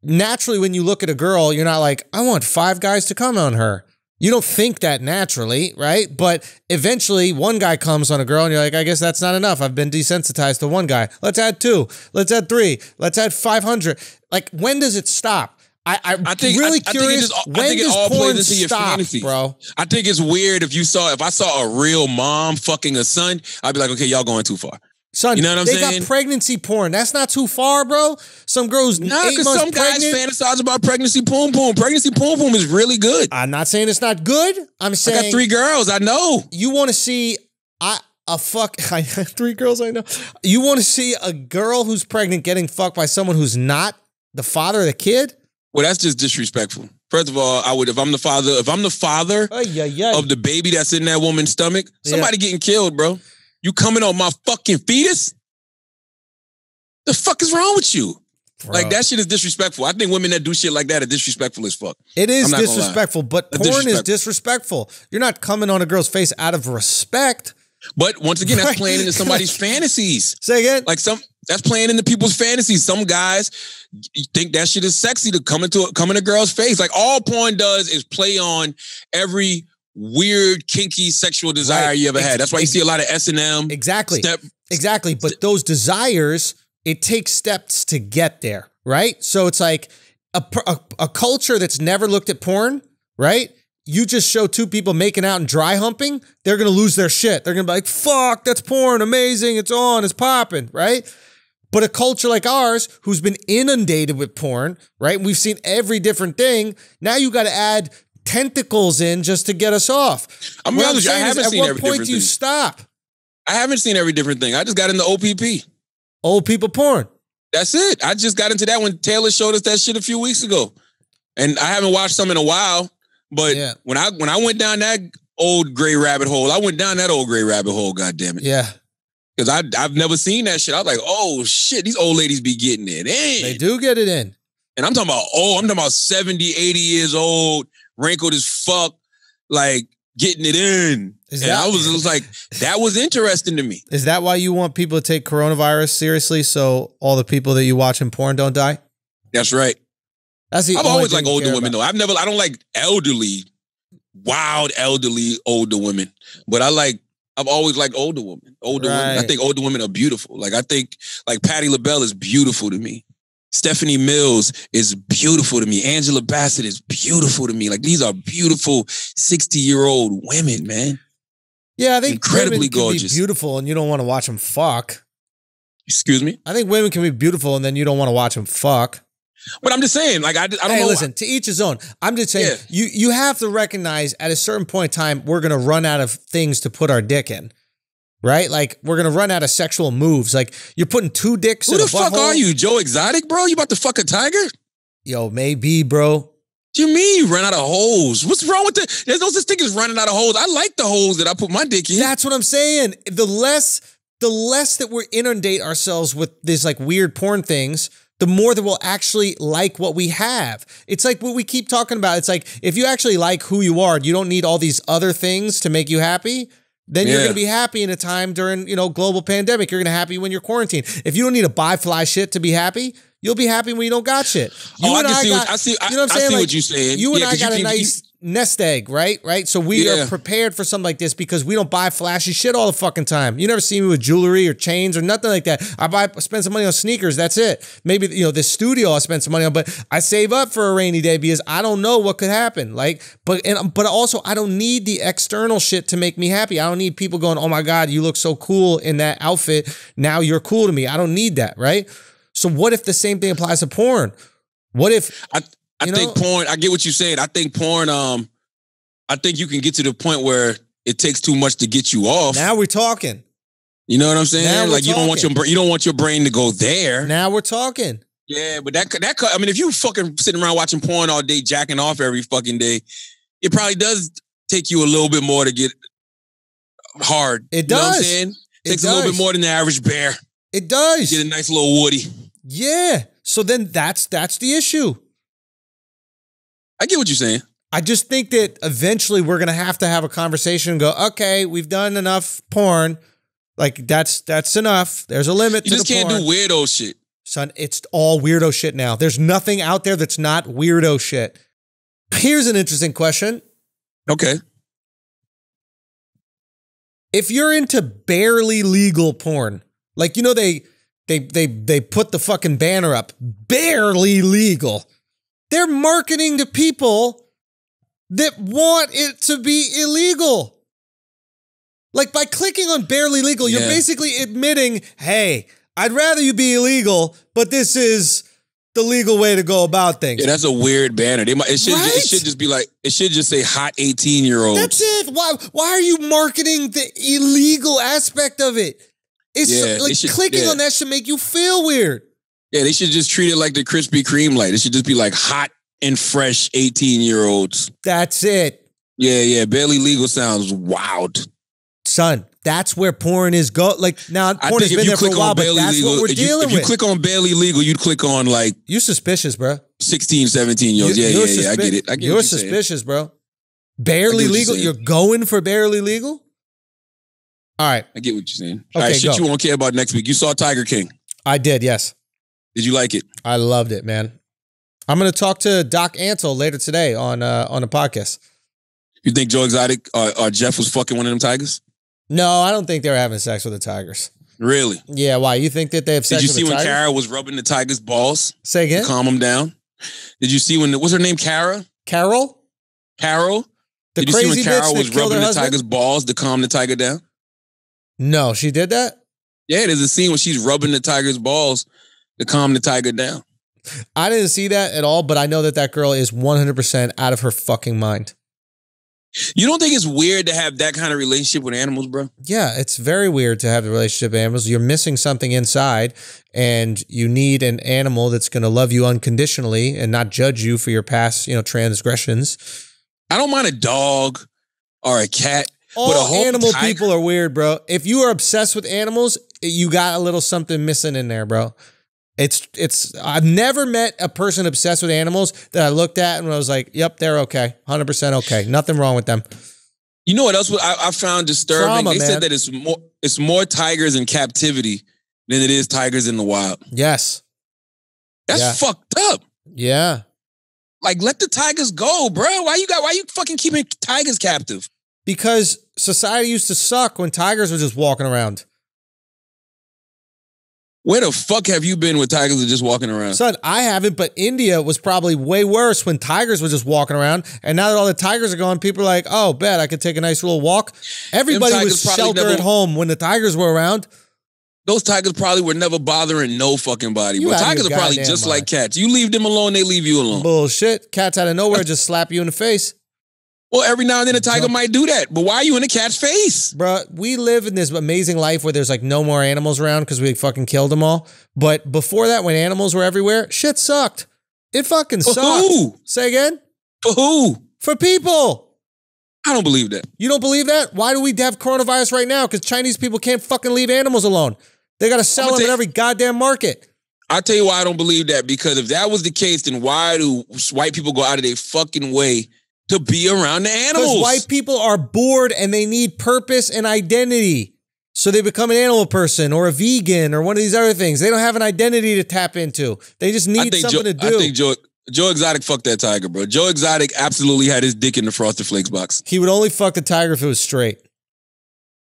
naturally when you look at a girl, you're not like, I want five guys to come on her. You don't think that naturally, right? But eventually one guy comes on a girl and you're like, I guess that's not enough. I've been desensitized to one guy. Let's add two. Let's add three. Let's add 500. Like, when does it stop? I, I'm I think- really I- I think it curious. just- I when think it all plays into your stop, fantasies. bro? I think it's weird if you saw if I saw a real mom fucking a son, I'd be like, okay, y'all going too far. Son, You know what I'm they saying? got pregnancy porn. That's not too far, bro. Some girls Nah, eight because months some guys pregnant. fantasize about pregnancy poom poom. Pregnancy poom poom is really good. I'm not saying it's not good. I'm saying I got three girls. I know. you want to see I, a fuck I three girls I know. You want to see a girl who's pregnant getting fucked by someone who's not the father of the kid? Well, that's just disrespectful. First of all, I would if I'm the father, if I'm the father Ay, ay, ay. of the baby that's in that woman's stomach, Yeah. somebody getting killed, bro. You coming on my fucking fetus? The fuck is wrong with you? Bro. Like that shit is disrespectful. I think women that do shit like that are disrespectful as fuck. It is I'm not gonna lie. disrespectful, but It's porn is disrespectful. disrespectful. You're not coming on a girl's face out of respect. But once again, that's playing into somebody's fantasies. Say again. Like some that's playing into people's fantasies. Some guys think that shit is sexy to come into come in a girl's face. Like all porn does is play on every weird, kinky sexual desire Right. you ever had. That's why you see a lot of S and M. exactly. Step. Exactly. But those desires, it takes steps to get there, right? So it's like a, a, a culture that's never looked at porn, right? You just show two people making out and dry humping, they're gonna lose their shit. They're gonna be like, fuck, that's porn, amazing, it's on, it's popping, right? But a culture like ours, who's been inundated with porn, right? We've seen every different thing. Now you got to add tentacles in just to get us off. I'm What honest with you, I saying is, haven't at seen what point do you thing. stop? I haven't seen every different thing. I just got into OPP. Old people porn. That's it. I just got into that when Taylor showed us that shit a few weeks ago. And I haven't watched some in a while. But Yeah. when I when I went down that old gray rabbit hole, I went down that old gray rabbit hole, god damn it. Yeah, Because I I've never seen that shit. I was like, oh shit, these old ladies be getting it in. they do get it in. And I'm talking about oh, I'm talking about 70, 80 years old, wrinkled as fuck, like getting it in. Is and that- I was, was like, that was interesting to me. Is that why you want people to take coronavirus seriously so all the people that you watch in porn don't die? That's right. That's the I've always like older women about. though. I've never I don't like elderly, wild elderly older women. But I like I've always liked older women. Older women. I think older women are beautiful. Like I think like Patti LaBelle is beautiful to me. Stephanie Mills is beautiful to me. Angela Bassett is beautiful to me. Like these are beautiful 60-year-old women, man. Yeah, I think Incredibly women can gorgeous. be beautiful and you don't want to watch them fuck. Excuse me? I think women can be beautiful and then you don't want to watch them fuck. But I'm just saying, like I, I don't hey, know. listen, to each his own. I'm just saying Yeah. you you have to recognize at a certain point in time we're gonna run out of things to put our dick in. Right? Like we're gonna run out of sexual moves. Like you're putting two dicks Who in the fuck butthole. are you, Joe Exotic, bro? You about to fuck a tiger? Yo, maybe, bro. What you mean you run out of holes? What's wrong with the? There's no such thing as running out of holes. I like the holes that I put my dick in. That's what I'm saying. The less the less that we inundate ourselves with these like weird porn things, the more that we'll actually like what we have. It's like what we keep talking about. It's like if you actually like who you are, you don't need all these other things to make you happy. Then you're gonna be happy in a time during, you know, global pandemic. You're gonna be happy when you're quarantined. If you don't need to buy fly shit to be happy, you'll be happy when you don't got shit. Oh, you oh, I and can see. got- what, I see. I, you know what I'm I saying? see Like, what you're saying. you and Yeah, I got a nice nest egg, right? Right. So we Yeah. are prepared for something like this because we don't buy flashy shit all the fucking time. You never see me with jewelry or chains or nothing like that. I buy spend some money on sneakers. That's it. Maybe you know this studio I spend some money on, but I save up for a rainy day because I don't know what could happen. Like, but and but also I don't need the external shit to make me happy. I don't need people going, "Oh my god, you look so cool in that outfit. Now you're cool to me." I don't need that, right? So what if the same thing applies to porn? What if I, I You think know- porn. I get what you're saying. I think porn. Um, I think you can get to the point where it takes too much to get you off. now we're talking? you know what I'm saying? Now like you don't want your you don't want your brain to go there. Now we're talking. Yeah, but that that I mean, if you fucking sitting around watching porn all day, jacking off every fucking day, it probably does take you a little bit more to get hard. It You know what I'm does. saying? It Takes a little bit more than the average bear. It does. Get a nice little woody. Yeah. So then that's that's the issue. I get what you're saying. I just think that eventually we're gonna have to have a conversation and go, okay, we've done enough porn. Like that's that's enough. There's a limit You to just can't porn. do weirdo shit. Son, it's all weirdo shit now. There's nothing out there that's not weirdo shit. Here's an interesting question. Okay. If you're into barely legal porn, like you know they they they they put the fucking banner up, barely legal. They're marketing to people that want it to be illegal. Like by clicking on barely legal, you're Yeah. basically admitting, "Hey, I'd rather you be illegal, but this is the legal way to go about things." Yeah, that's a weird banner. They might it should Right? it should just be like it should just say hot 18 year old. That's it. Why why are you marketing the illegal aspect of it? It's Yeah, they like should- clicking yeah. on that should make you feel weird. Yeah, they should just treat it like the Krispy Kreme light. It should just be like hot and fresh 18 year olds. That's it. Yeah, yeah. Barely legal sounds wild. Son, that's where porn is go like now I porn has been if you there for a click while, on but that's legal, what we're if you, dealing if you with. click on barely legal, you'd click on like you suspicious, bro. 16, 17 year olds. Yeah, You're yeah, yeah. I get it. I get You're you're saying. suspicious, bro. Barely what you're legal. You're going for barely legal? All right. I get what you're saying. Okay, All right, shit go. you won't care about next week. You saw Tiger King. I did, yes. Did you like it? I loved it, man. I'm gonna talk to Doc Ansel later today on uh on the podcast. You think Joe Exotic or, or Jeff was fucking one of them tigers? No, I don't think they're having sex with the tigers. Really? Yeah, why? You think that they have sex Did you see when tigers? Kara was rubbing the tiger's balls Say to again? calm him down? Did you see when what's her name? Kara? Carol? Carol? The Did you see crazy when Carol was rubbing the husband? tiger's balls to calm the tiger down? No, she did that? Yeah, there's a scene where she's rubbing the tiger's balls to calm the tiger down. I didn't see that at all, but I know that that girl is 100% out of her fucking mind. You don't think it's weird to have that kind of relationship with animals, bro? Yeah, it's very weird to have the relationship with animals. You're missing something inside, and you need an animal that's going to love you unconditionally and not judge you for your past, you know, transgressions. I don't mind a dog or a cat, All but a whole animal people are weird, bro. If you are obsessed with animals, you got a little something missing in there, bro. It's it's. I've never met a person obsessed with animals that I looked at and I was like, "Yep, they're okay, hundred percent okay, nothing wrong with them." You know what else I, I found disturbing? Trauma, they man. said that it's more it's more tigers in captivity than it is tigers in the wild. Yes, That's Yeah. fucked up. yeah, Like, let the tigers go, bro. Why you got? Why you fucking keeping tigers captive? because society used to suck when tigers were just walking around. Where the fuck have you been with tigers are just walking around? Son, I haven't, but India was probably way worse when tigers were just walking around. And now that all the tigers are gone, people are like, oh, bet I could take a nice little walk. Everybody was probably shelter never- at home when the tigers were around. Those tigers probably were never bothering no fucking body. You But tigers are probably just mind. like cats. You leave them alone, they leave you alone. Bullshit. Cats out of nowhere just slap you in the face. Well, every now and then a tiger might do that. But why are you in a cat's face? Bruh, we live in this amazing life where there's like no more animals around because we fucking killed them all. But before that, when animals were everywhere, shit sucked. It fucking For sucked. who? Say again? For who? For people. I don't believe that. You don't believe that? Why do we have coronavirus right now? Because Chinese people can't fucking leave animals alone. They got to sell them in every goddamn market. I'll tell you why I don't believe that. Because if that was the case, then why do white people go out of their fucking way to be around the animals? white people are bored and they need purpose and identity. So they become an animal person or a vegan or one of these other things. They don't have an identity to tap into. They just need something Joe, to do. I think Joe, Joe Exotic fucked that tiger, bro. Joe Exotic absolutely had his dick in the Frosted Flakes box. he would only fuck the tiger if it was straight.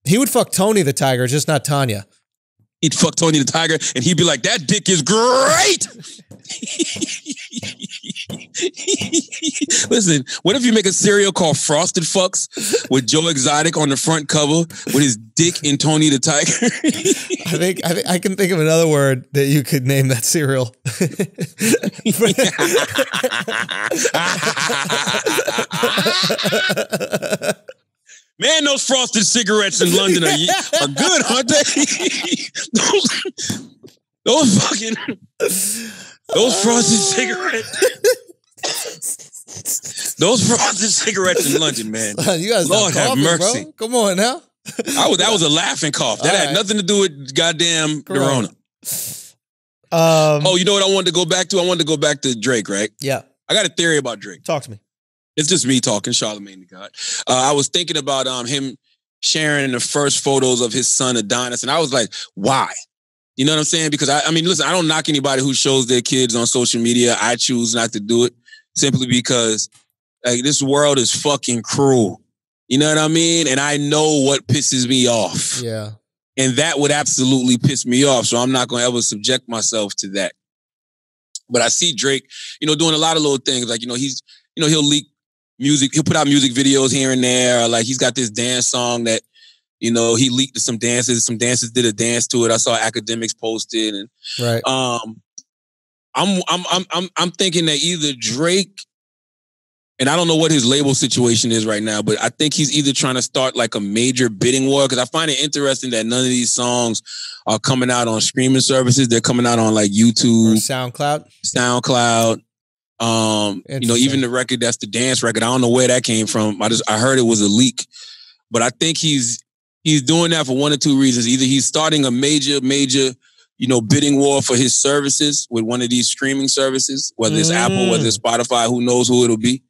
He would fuck Tony the tiger, just not Tanya. He'd fuck Tony the Tiger and he'd be like, that dick is great. Listen, what if you make a cereal called Frosted Fucks with Joe Exotic on the front cover with his dick and Tony the Tiger? I think I, think I can think of another word that you could name that cereal. Man, those frosted cigarettes in London are, are good, aren't they? those, those fucking those frosted cigarettes. Those frosted cigarettes in London, man. you guys, Lord have mercy. Bro. Come on now. I was, that was a laughing cough. That All had right. nothing to do with goddamn Corona. Um, Oh, you know what I wanted to go back to? I wanted to go back to Drake, right? yeah. I got a theory about Drake. Talk to me. It's just me talking, Charlamagne the God. Uh, I was thinking about um him sharing the first photos of his son Adonis, and I was like, why? You know what I'm saying? Because I, I mean, listen, I don't knock anybody who shows their kids on social media. I choose not to do it simply because like this world is fucking cruel. You know what I mean? And I know what pisses me off. Yeah. And that would absolutely piss me off. So I'm not gonna ever subject myself to that. But I see Drake, you know, doing a lot of little things. Like, you know, he's, you know, he'll leak music, he'll put out music videos here and there. Like he's got this dance song that, you know, he leaked some dances. Some dancers did a dance to it. I saw Akademiks posted and Right. um I'm I'm I'm I'm I'm thinking that either Drake and I don't know what his label situation is right now, but I think he's either trying to start like a major bidding war because I find it interesting that none of these songs are coming out on streaming services. They're coming out on like Or YouTube, SoundCloud. SoundCloud. Um, you know, even the record that's the dance record. I don't know where that came from. I just I heard it was a leak, but I think he's he's doing that for one or two reasons. Either he's starting a major major you know bidding war for his services with one of these streaming services, whether it's Apple, whether it's Spotify, who knows who it'll be.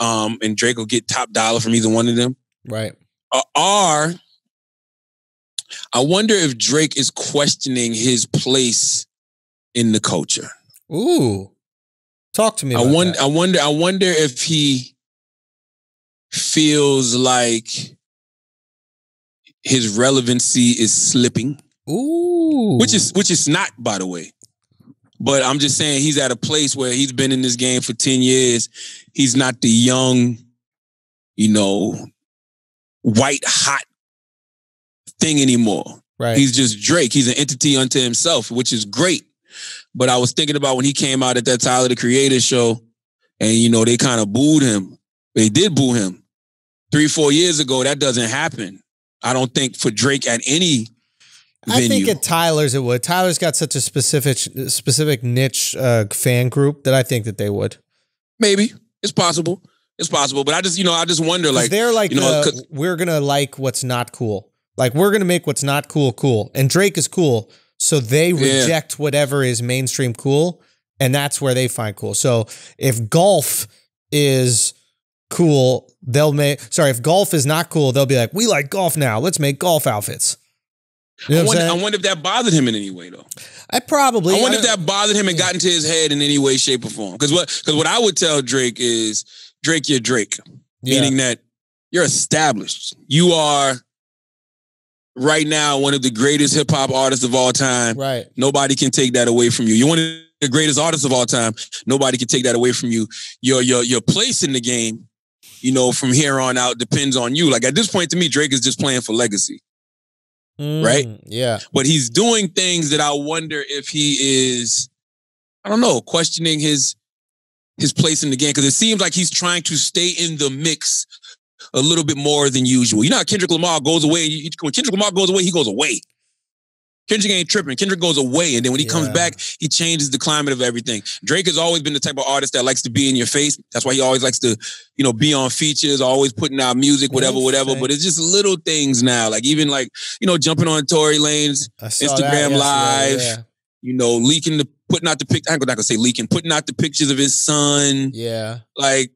Um, and Drake will get top dollar from either one of them. Right. Uh, or I wonder if Drake is questioning his place in the culture. Ooh. Talk to me. I wonder. that. I wonder. I wonder if he feels like his relevancy is slipping, Ooh. which is which is not, by the way. But I'm just saying he's at a place where he's been in this game for ten years. He's not the young, you know, white hot thing anymore. right. He's just Drake. He's an entity unto himself, which is great. But I was thinking about when he came out at that Tyler the Creator show, and you know they kind of booed him. They did boo him three, four years ago. That doesn't happen. I don't think for Drake at any venue. I think at Tyler's it would. Tyler's got such a specific specific niche uh, fan group that I think that they would. Maybe it's possible. It's possible. But I just, you know, I just wonder like, they're like you know, the, we're gonna like what's not cool. Like we're gonna make what's not cool cool. And Drake is cool, so they Yeah. reject whatever is mainstream cool, and that's where they find cool. So if golf is cool, they'll make. Sorry, if golf is not cool, they'll be like, we like golf now. Let's make golf outfits. You know I wonder, I wonder if that bothered him in any way, though. I probably. I wonder if that bothered him and got into his head in any way, shape, or form. Because what, because what I would tell Drake is, Drake, you're Drake. yeah. meaning that you're established. You are right now one of the greatest hip hop artists of all time. right. Nobody can take that away from you. You're one of the greatest artists of all time. Nobody can take that away from you. Your your your place in the game, you know, from here on out depends on you. Like at this point, to me, Drake is just playing for legacy, Right? Mm, Yeah. but he's doing things that I wonder if he is, I don't know, questioning his his place in the game because it seems like he's trying to stay in the mix a little bit more than usual. You know how Kendrick Lamar goes away. When Kendrick Lamar goes away, he goes away. Kendrick ain't tripping. Kendrick goes away, and then when he comes back, he changes the climate of everything. Drake has always been the type of artist that likes to be in your face. That's why he always likes to, you know, be on features, always putting out music, whatever, whatever. But it's just little things now, like even like you know, jumping on Tory Lanez, Instagram Live. Yeah. you know, leaking the putting out the pic. I'm not gonna say leaking, putting out the pictures of his son Yeah. like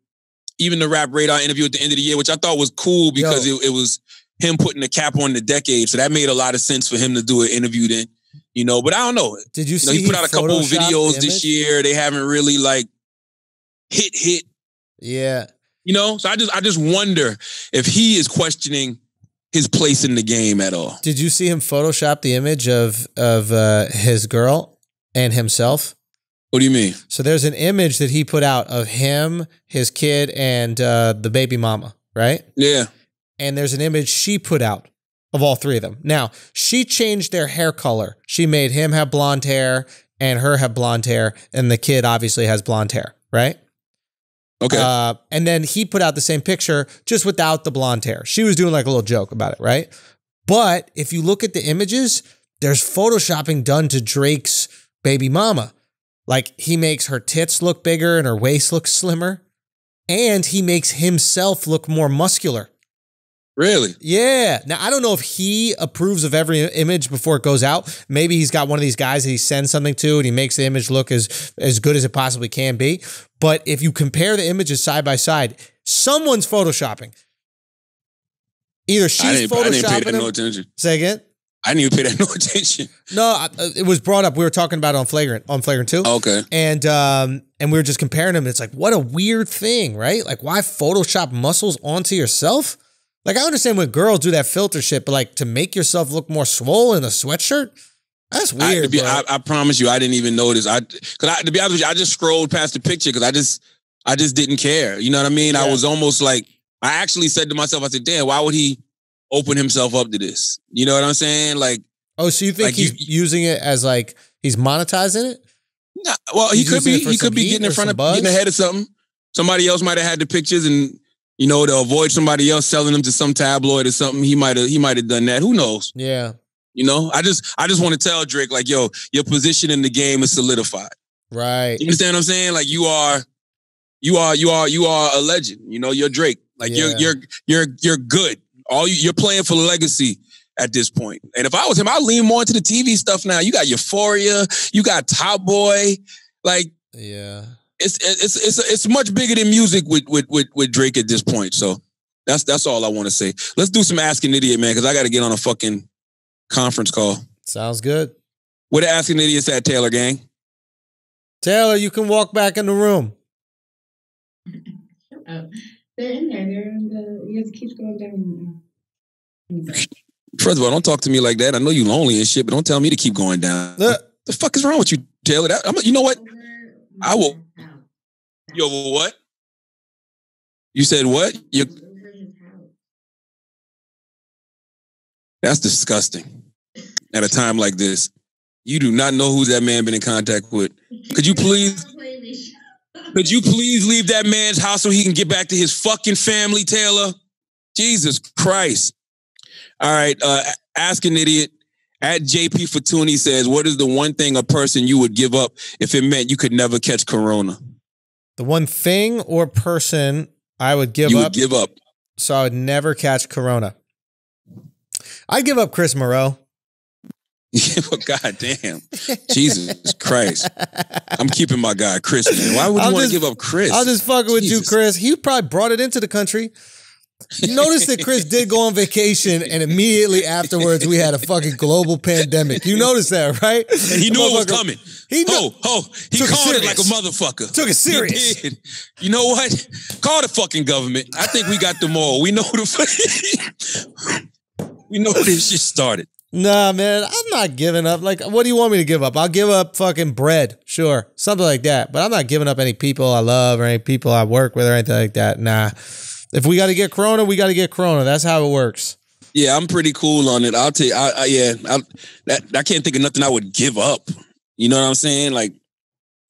even the rap radar interview at the end of the year, which I thought was cool because Yo. it, it was him putting the cap on the decade. So that made a lot of sense for him to do an interview then. You know, but I don't know. Did you You know, he put out a couple videos this year. They haven't really like hit hit. Yeah. You know, so I just I just wonder if he is questioning his place in the game at all. Did you see him Photoshop the image of of uh, his girl and himself? What do you mean? So there's an image that he put out of him, his kid, and uh, the baby mama, right? Yeah. And there's an image she put out of all three of them. Now she changed their hair color. She made him have blonde hair and her have blonde hair, and the kid obviously has blonde hair, right? Okay. Uh, and then he put out the same picture just without the blonde hair. She was doing like a little joke about it, right? But if you look at the images, there's photoshopping done to Drake's baby mama. Like he makes her tits look bigger and her waist look slimmer, and he makes himself look more muscular. Really? Yeah. Now I don't know if he approves of every image before it goes out. Maybe he's got one of these guys that he sends something to and he makes the image look as as good as it possibly can be. But if you compare the images side by side, someone's photoshopping. Either she's didn't, I didn't pay photoshopping that no attention. Say again. I didn't even pay that no attention. No, I- it was brought up. We were talking about it on flagrant on flagrant two. Okay. and um and we were just comparing them. It's like what a weird thing, right? Like why Photoshop muscles onto yourself? Like I understand when girls do that filter shit, but like to make yourself look more swole in a sweatshirt, that's I, weird. to be, bro. I, I promise you, I didn't even notice. I, cause I, to be honest with you, I just scrolled past the picture because I just, I just didn't care. You know what I mean? I was almost like, I actually said to myself, I said, "Damn, why would he open himself up to this?" You know what I'm saying? Like, oh, so you think like he's you- using it as like he's monetizing it? nah, well, he could be, he could be getting in front of, getting ahead of something. Somebody else might have had the pictures, and you know, to avoid somebody else selling them to some tabloid or something, he might have, he might have done that. Who knows? Yeah. You know, I just, I just want to tell Drake, like, yo, your position in the game is solidified. Right. You understand what I'm saying? Like you are, you are, you are, you are a legend. You know, you're Drake. Like Yeah. you're, you're, you're, you're good. All you, you're playing for legacy at this point. And if I was him, I'd lean more into the TV stuff now. You got Euphoria, you got Top Boy. Like Yeah. It's, it's, it's, it's much bigger than music with, with, with, with Drake at this point. So that's, that's all I want to say. Let's do some asking Idiot, man, because I got to get on a fucking conference call. Sounds good. Where the Asking Idiots at, Taylor Gang? Taylor, you can walk back in the room. Shut up. They're in there. They're in the. You have to keep going down. First of all, don't talk to me like that. I know you lonely and shit, but don't tell me to keep going down. Uh, the fuck is wrong with you, Taylor? That, I'm, you know what? I will- my house. Yo, what? You said what? You, that's disgusting. At a time like this, you do not know who that man been in contact with. Could you please- Could you please leave that man's house so he can get back to his fucking family, Taylor? Jesus Christ. All right, uh, ask an idiot. At JP Fatuni says, "What is the one thing a person you would give up if it meant you could never catch corona? The one thing or person I would give you up would give up." so I would never catch corona. I'd give up Chris Morrow. well, God damn. Jesus Christ. I'm keeping my guy Chris, man. Why would you I'll want to give up Chris? I'll just fucking with you, Chris. He probably brought it into the country. You notice that Chris did go on vacation, and immediately afterwards we had a fucking global pandemic. You noticed that, right? and he knew it was coming. He knew. Ho. He Took it called it like a motherfucker. Took it serious. You know what? Call the fucking government. I think we got them all. We know the We know this shit started. Nah, man, I'm not giving up. Like, what do you want me to give up? I'll give up fucking bread, sure, something like that. But I'm not giving up any people I love or any people I work with or anything like that. Nah. If we got to get Corona, we got to get Corona. That's how it works. Yeah, I'm pretty cool on it. I'll take. I, I yeah, I, that I can't think of nothing I would give up. You know what I'm saying? Like,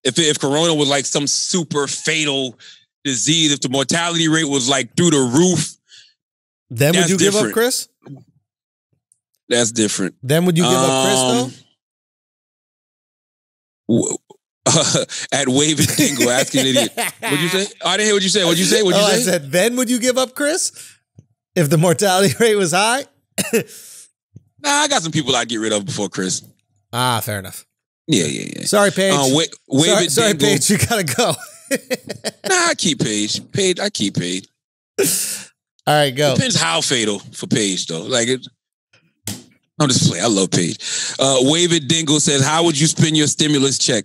if if Corona was like some super fatal disease, if the mortality rate was like through the roof, Then would you give up. Chris? that's different. Then would you give up Chris though? Um, W- at Wave and Dingle, asking idiot. What'd you say? I didn't hear what you said. What'd you say? What'd you oh, I say? said, then would you give up Chris? If the mortality rate was high? nah, I got some people I'd get rid of before Chris. Ah, fair enough. Yeah, yeah, yeah. Sorry, Paige. Uh, Wa- Wave sorry, and sorry Dingle. Paige, you gotta go. Nah, I keep Paige. Paige, I keep Paige. All right, go. Depends how fatal for Paige though. Like it. I'm just playing. I love Paige. Uh, Wave it Dingle says, "How would you spend your stimulus check?"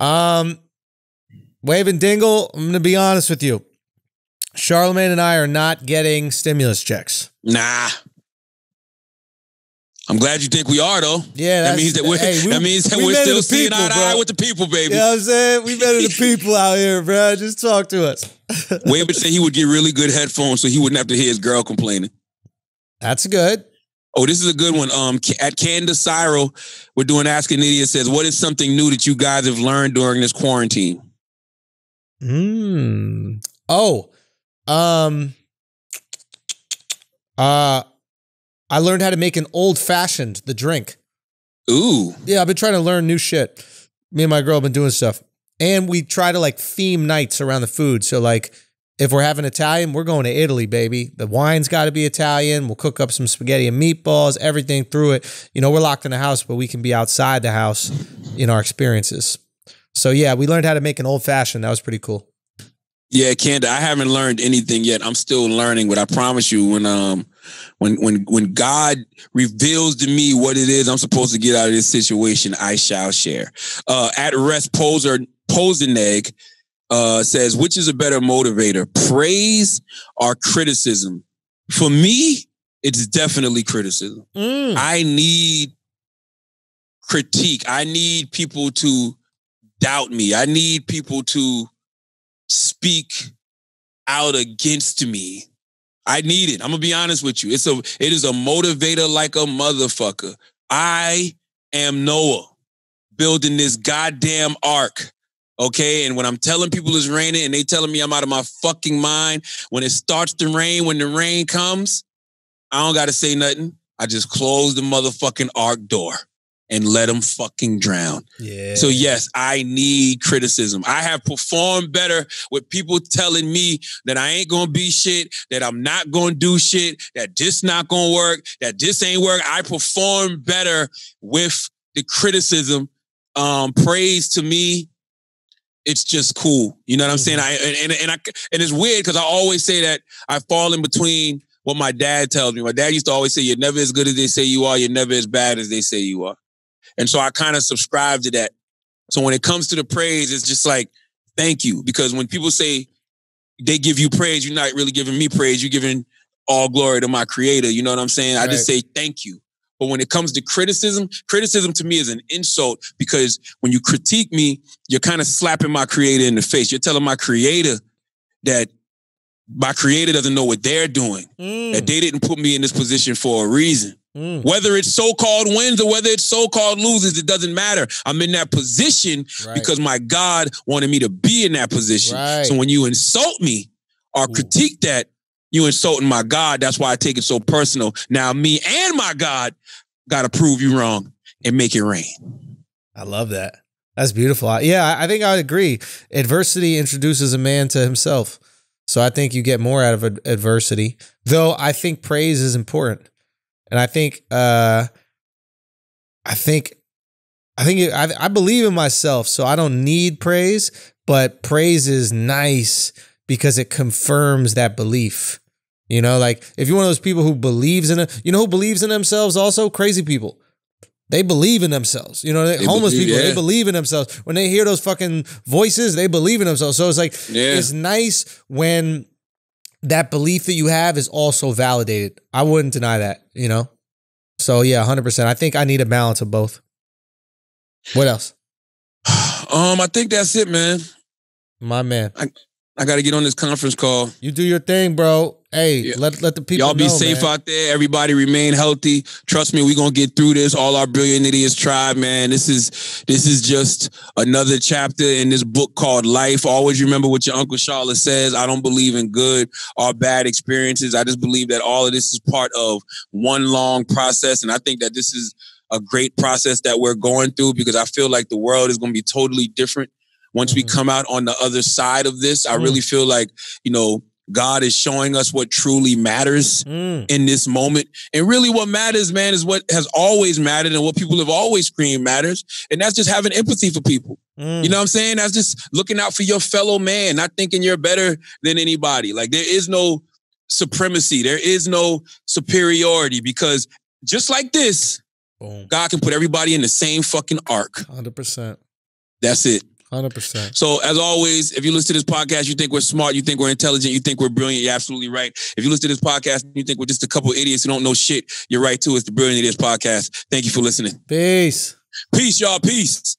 Um, Wave and Dingle, I'm going to be honest with you. Charlamagne and I are not getting stimulus checks. Nah. I'm glad you think we are though. Yeah, That means that we're hey, we- that means that we we're still seeing people, eye to eye with the people, baby. You know what I'm saying? We better the people out here, bro. Just talk to us. Wave would say he would get really good headphones so he wouldn't have to hear his girl complaining. That's good. Oh, this is a good one. Um, at Candace Cyril, we're doing Ask an Idiot says, "What is something new that you guys have learned during this quarantine?" Hmm. Oh, um, uh, I learned how to make an old fashioned, the drink. Ooh, Yeah, I've been trying to learn new shit. Me and my girl have been doing stuff. And we try to like theme nights around the food. So like if we're having Italian, we're going to Italy, baby. The wine's got to be Italian. We'll cook up some spaghetti and meatballs, everything through it. You know, we're locked in the house, but we can be outside the house in our experiences. So yeah, we learned how to make an old fashioned. That was pretty cool. Yeah, Kanda, I haven't learned anything yet. I'm still learning, but I promise you, when um when when when God reveals to me what it is I'm supposed to get out of this situation, I shall share. Uh at rest poser Posenegg uh says, which is a better motivator, praise or criticism? For me, it's definitely criticism. Mm. I need critique. I need people to doubt me. I need people to speak out against me. I need it. I'm gonna be honest with you. It's a it is a motivator like a motherfucker. I am Noah building this goddamn ark. Okay. And when I'm telling people it's raining and they telling me I'm out of my fucking mind, when it starts to rain, when the rain comes, I don't gotta say nothing. I just close the motherfucking ark door and let them fucking drown. Yeah. So yes, I need criticism. I have performed better with people telling me that I ain't gonna be shit, that I'm not gonna do shit, that this not gonna work, that this ain't work. I perform better with the criticism. Um, praise to me, it's just cool. You know what I'm saying? Mm-hmm. I and and, and I and it's weird because I always say that I fall in between what my dad tells me. My dad used to always say, "You're never as good as they say you are. You're never as bad as they say you are." And so I kind of subscribe to that. So when it comes to the praise, it's just like, thank you. Because when people say they give you praise, you're not really giving me praise. You're giving all glory to my creator. You know what I'm saying? I just say thank you. But when it comes to criticism, criticism to me is an insult because when you critique me, you're kind of slapping my creator in the face. You're telling my creator that my creator doesn't know what they're doing, Mm. that they didn't put me in this position for a reason. Mm. Whether it's so-called wins or whether it's so-called loses, it doesn't matter. I'm in that position Right. because my God wanted me to be in that position. Right. So when you insult me or Ooh. critique that, you insulting my God. That's why I take it so personal. Now me and my God gotta prove you wrong and make it rain. I love that. That's beautiful. Yeah, I- think I agree. Adversity introduces a man to himself. So I think you get more out of adversity. Though I think praise is important. And I think uh I think I think I I believe in myself, so I don't need praise, but praise is nice because it confirms that belief. You know, like if you're one of those people who believes in it, you know who believes in themselves also? Crazy people. They believe in themselves. You know, They homeless believe, people, they believe in themselves. When they hear those fucking voices, they believe in themselves. So it's like Yeah. it's nice when that belief that you have is also validated. I wouldn't deny that, you know? So yeah, 100%. I think I need a balance of both. What else? Um, I think that's it, man. My man. I gotta get on this conference call. You do your thing, bro. Hey, Yeah. let let the people Y'all be know, safe man. out there. Everybody remain healthy. Trust me, we gonna get through this. All our brilliant idiots tribe, man. This is this is just another chapter in this book called Life. Always remember what your Uncle Charla says. I don't believe in good or bad experiences. I just believe that all of this is part of one long process. And I think that this is a great process that we're going through because I feel like the world is gonna be totally different once we Mhm. come out on the other side of this. I Mm. really feel like, you know, God is showing us what truly matters Mm, in this moment. And really, what matters, man, is what has always mattered and what people have always screamed matters. And that's just having empathy for people. mm. You know what I'm saying? That's just looking out for your fellow man, not thinking you're better than anybody. Like, there is no supremacy, there is no superiority because just like this, Boom. God can put everybody in the same fucking ark. 100%. That's it. 100%. So, as always, if you listen to this podcast, you think we're smart, you think we're intelligent, you think we're brilliant, you're absolutely right. If you listen to this podcast, you think we're just a couple idiots who don't know shit, you're right too. It's the Brilliant Idiots Podcast. Thank you for listening. Peace. Peace, y'all. Peace.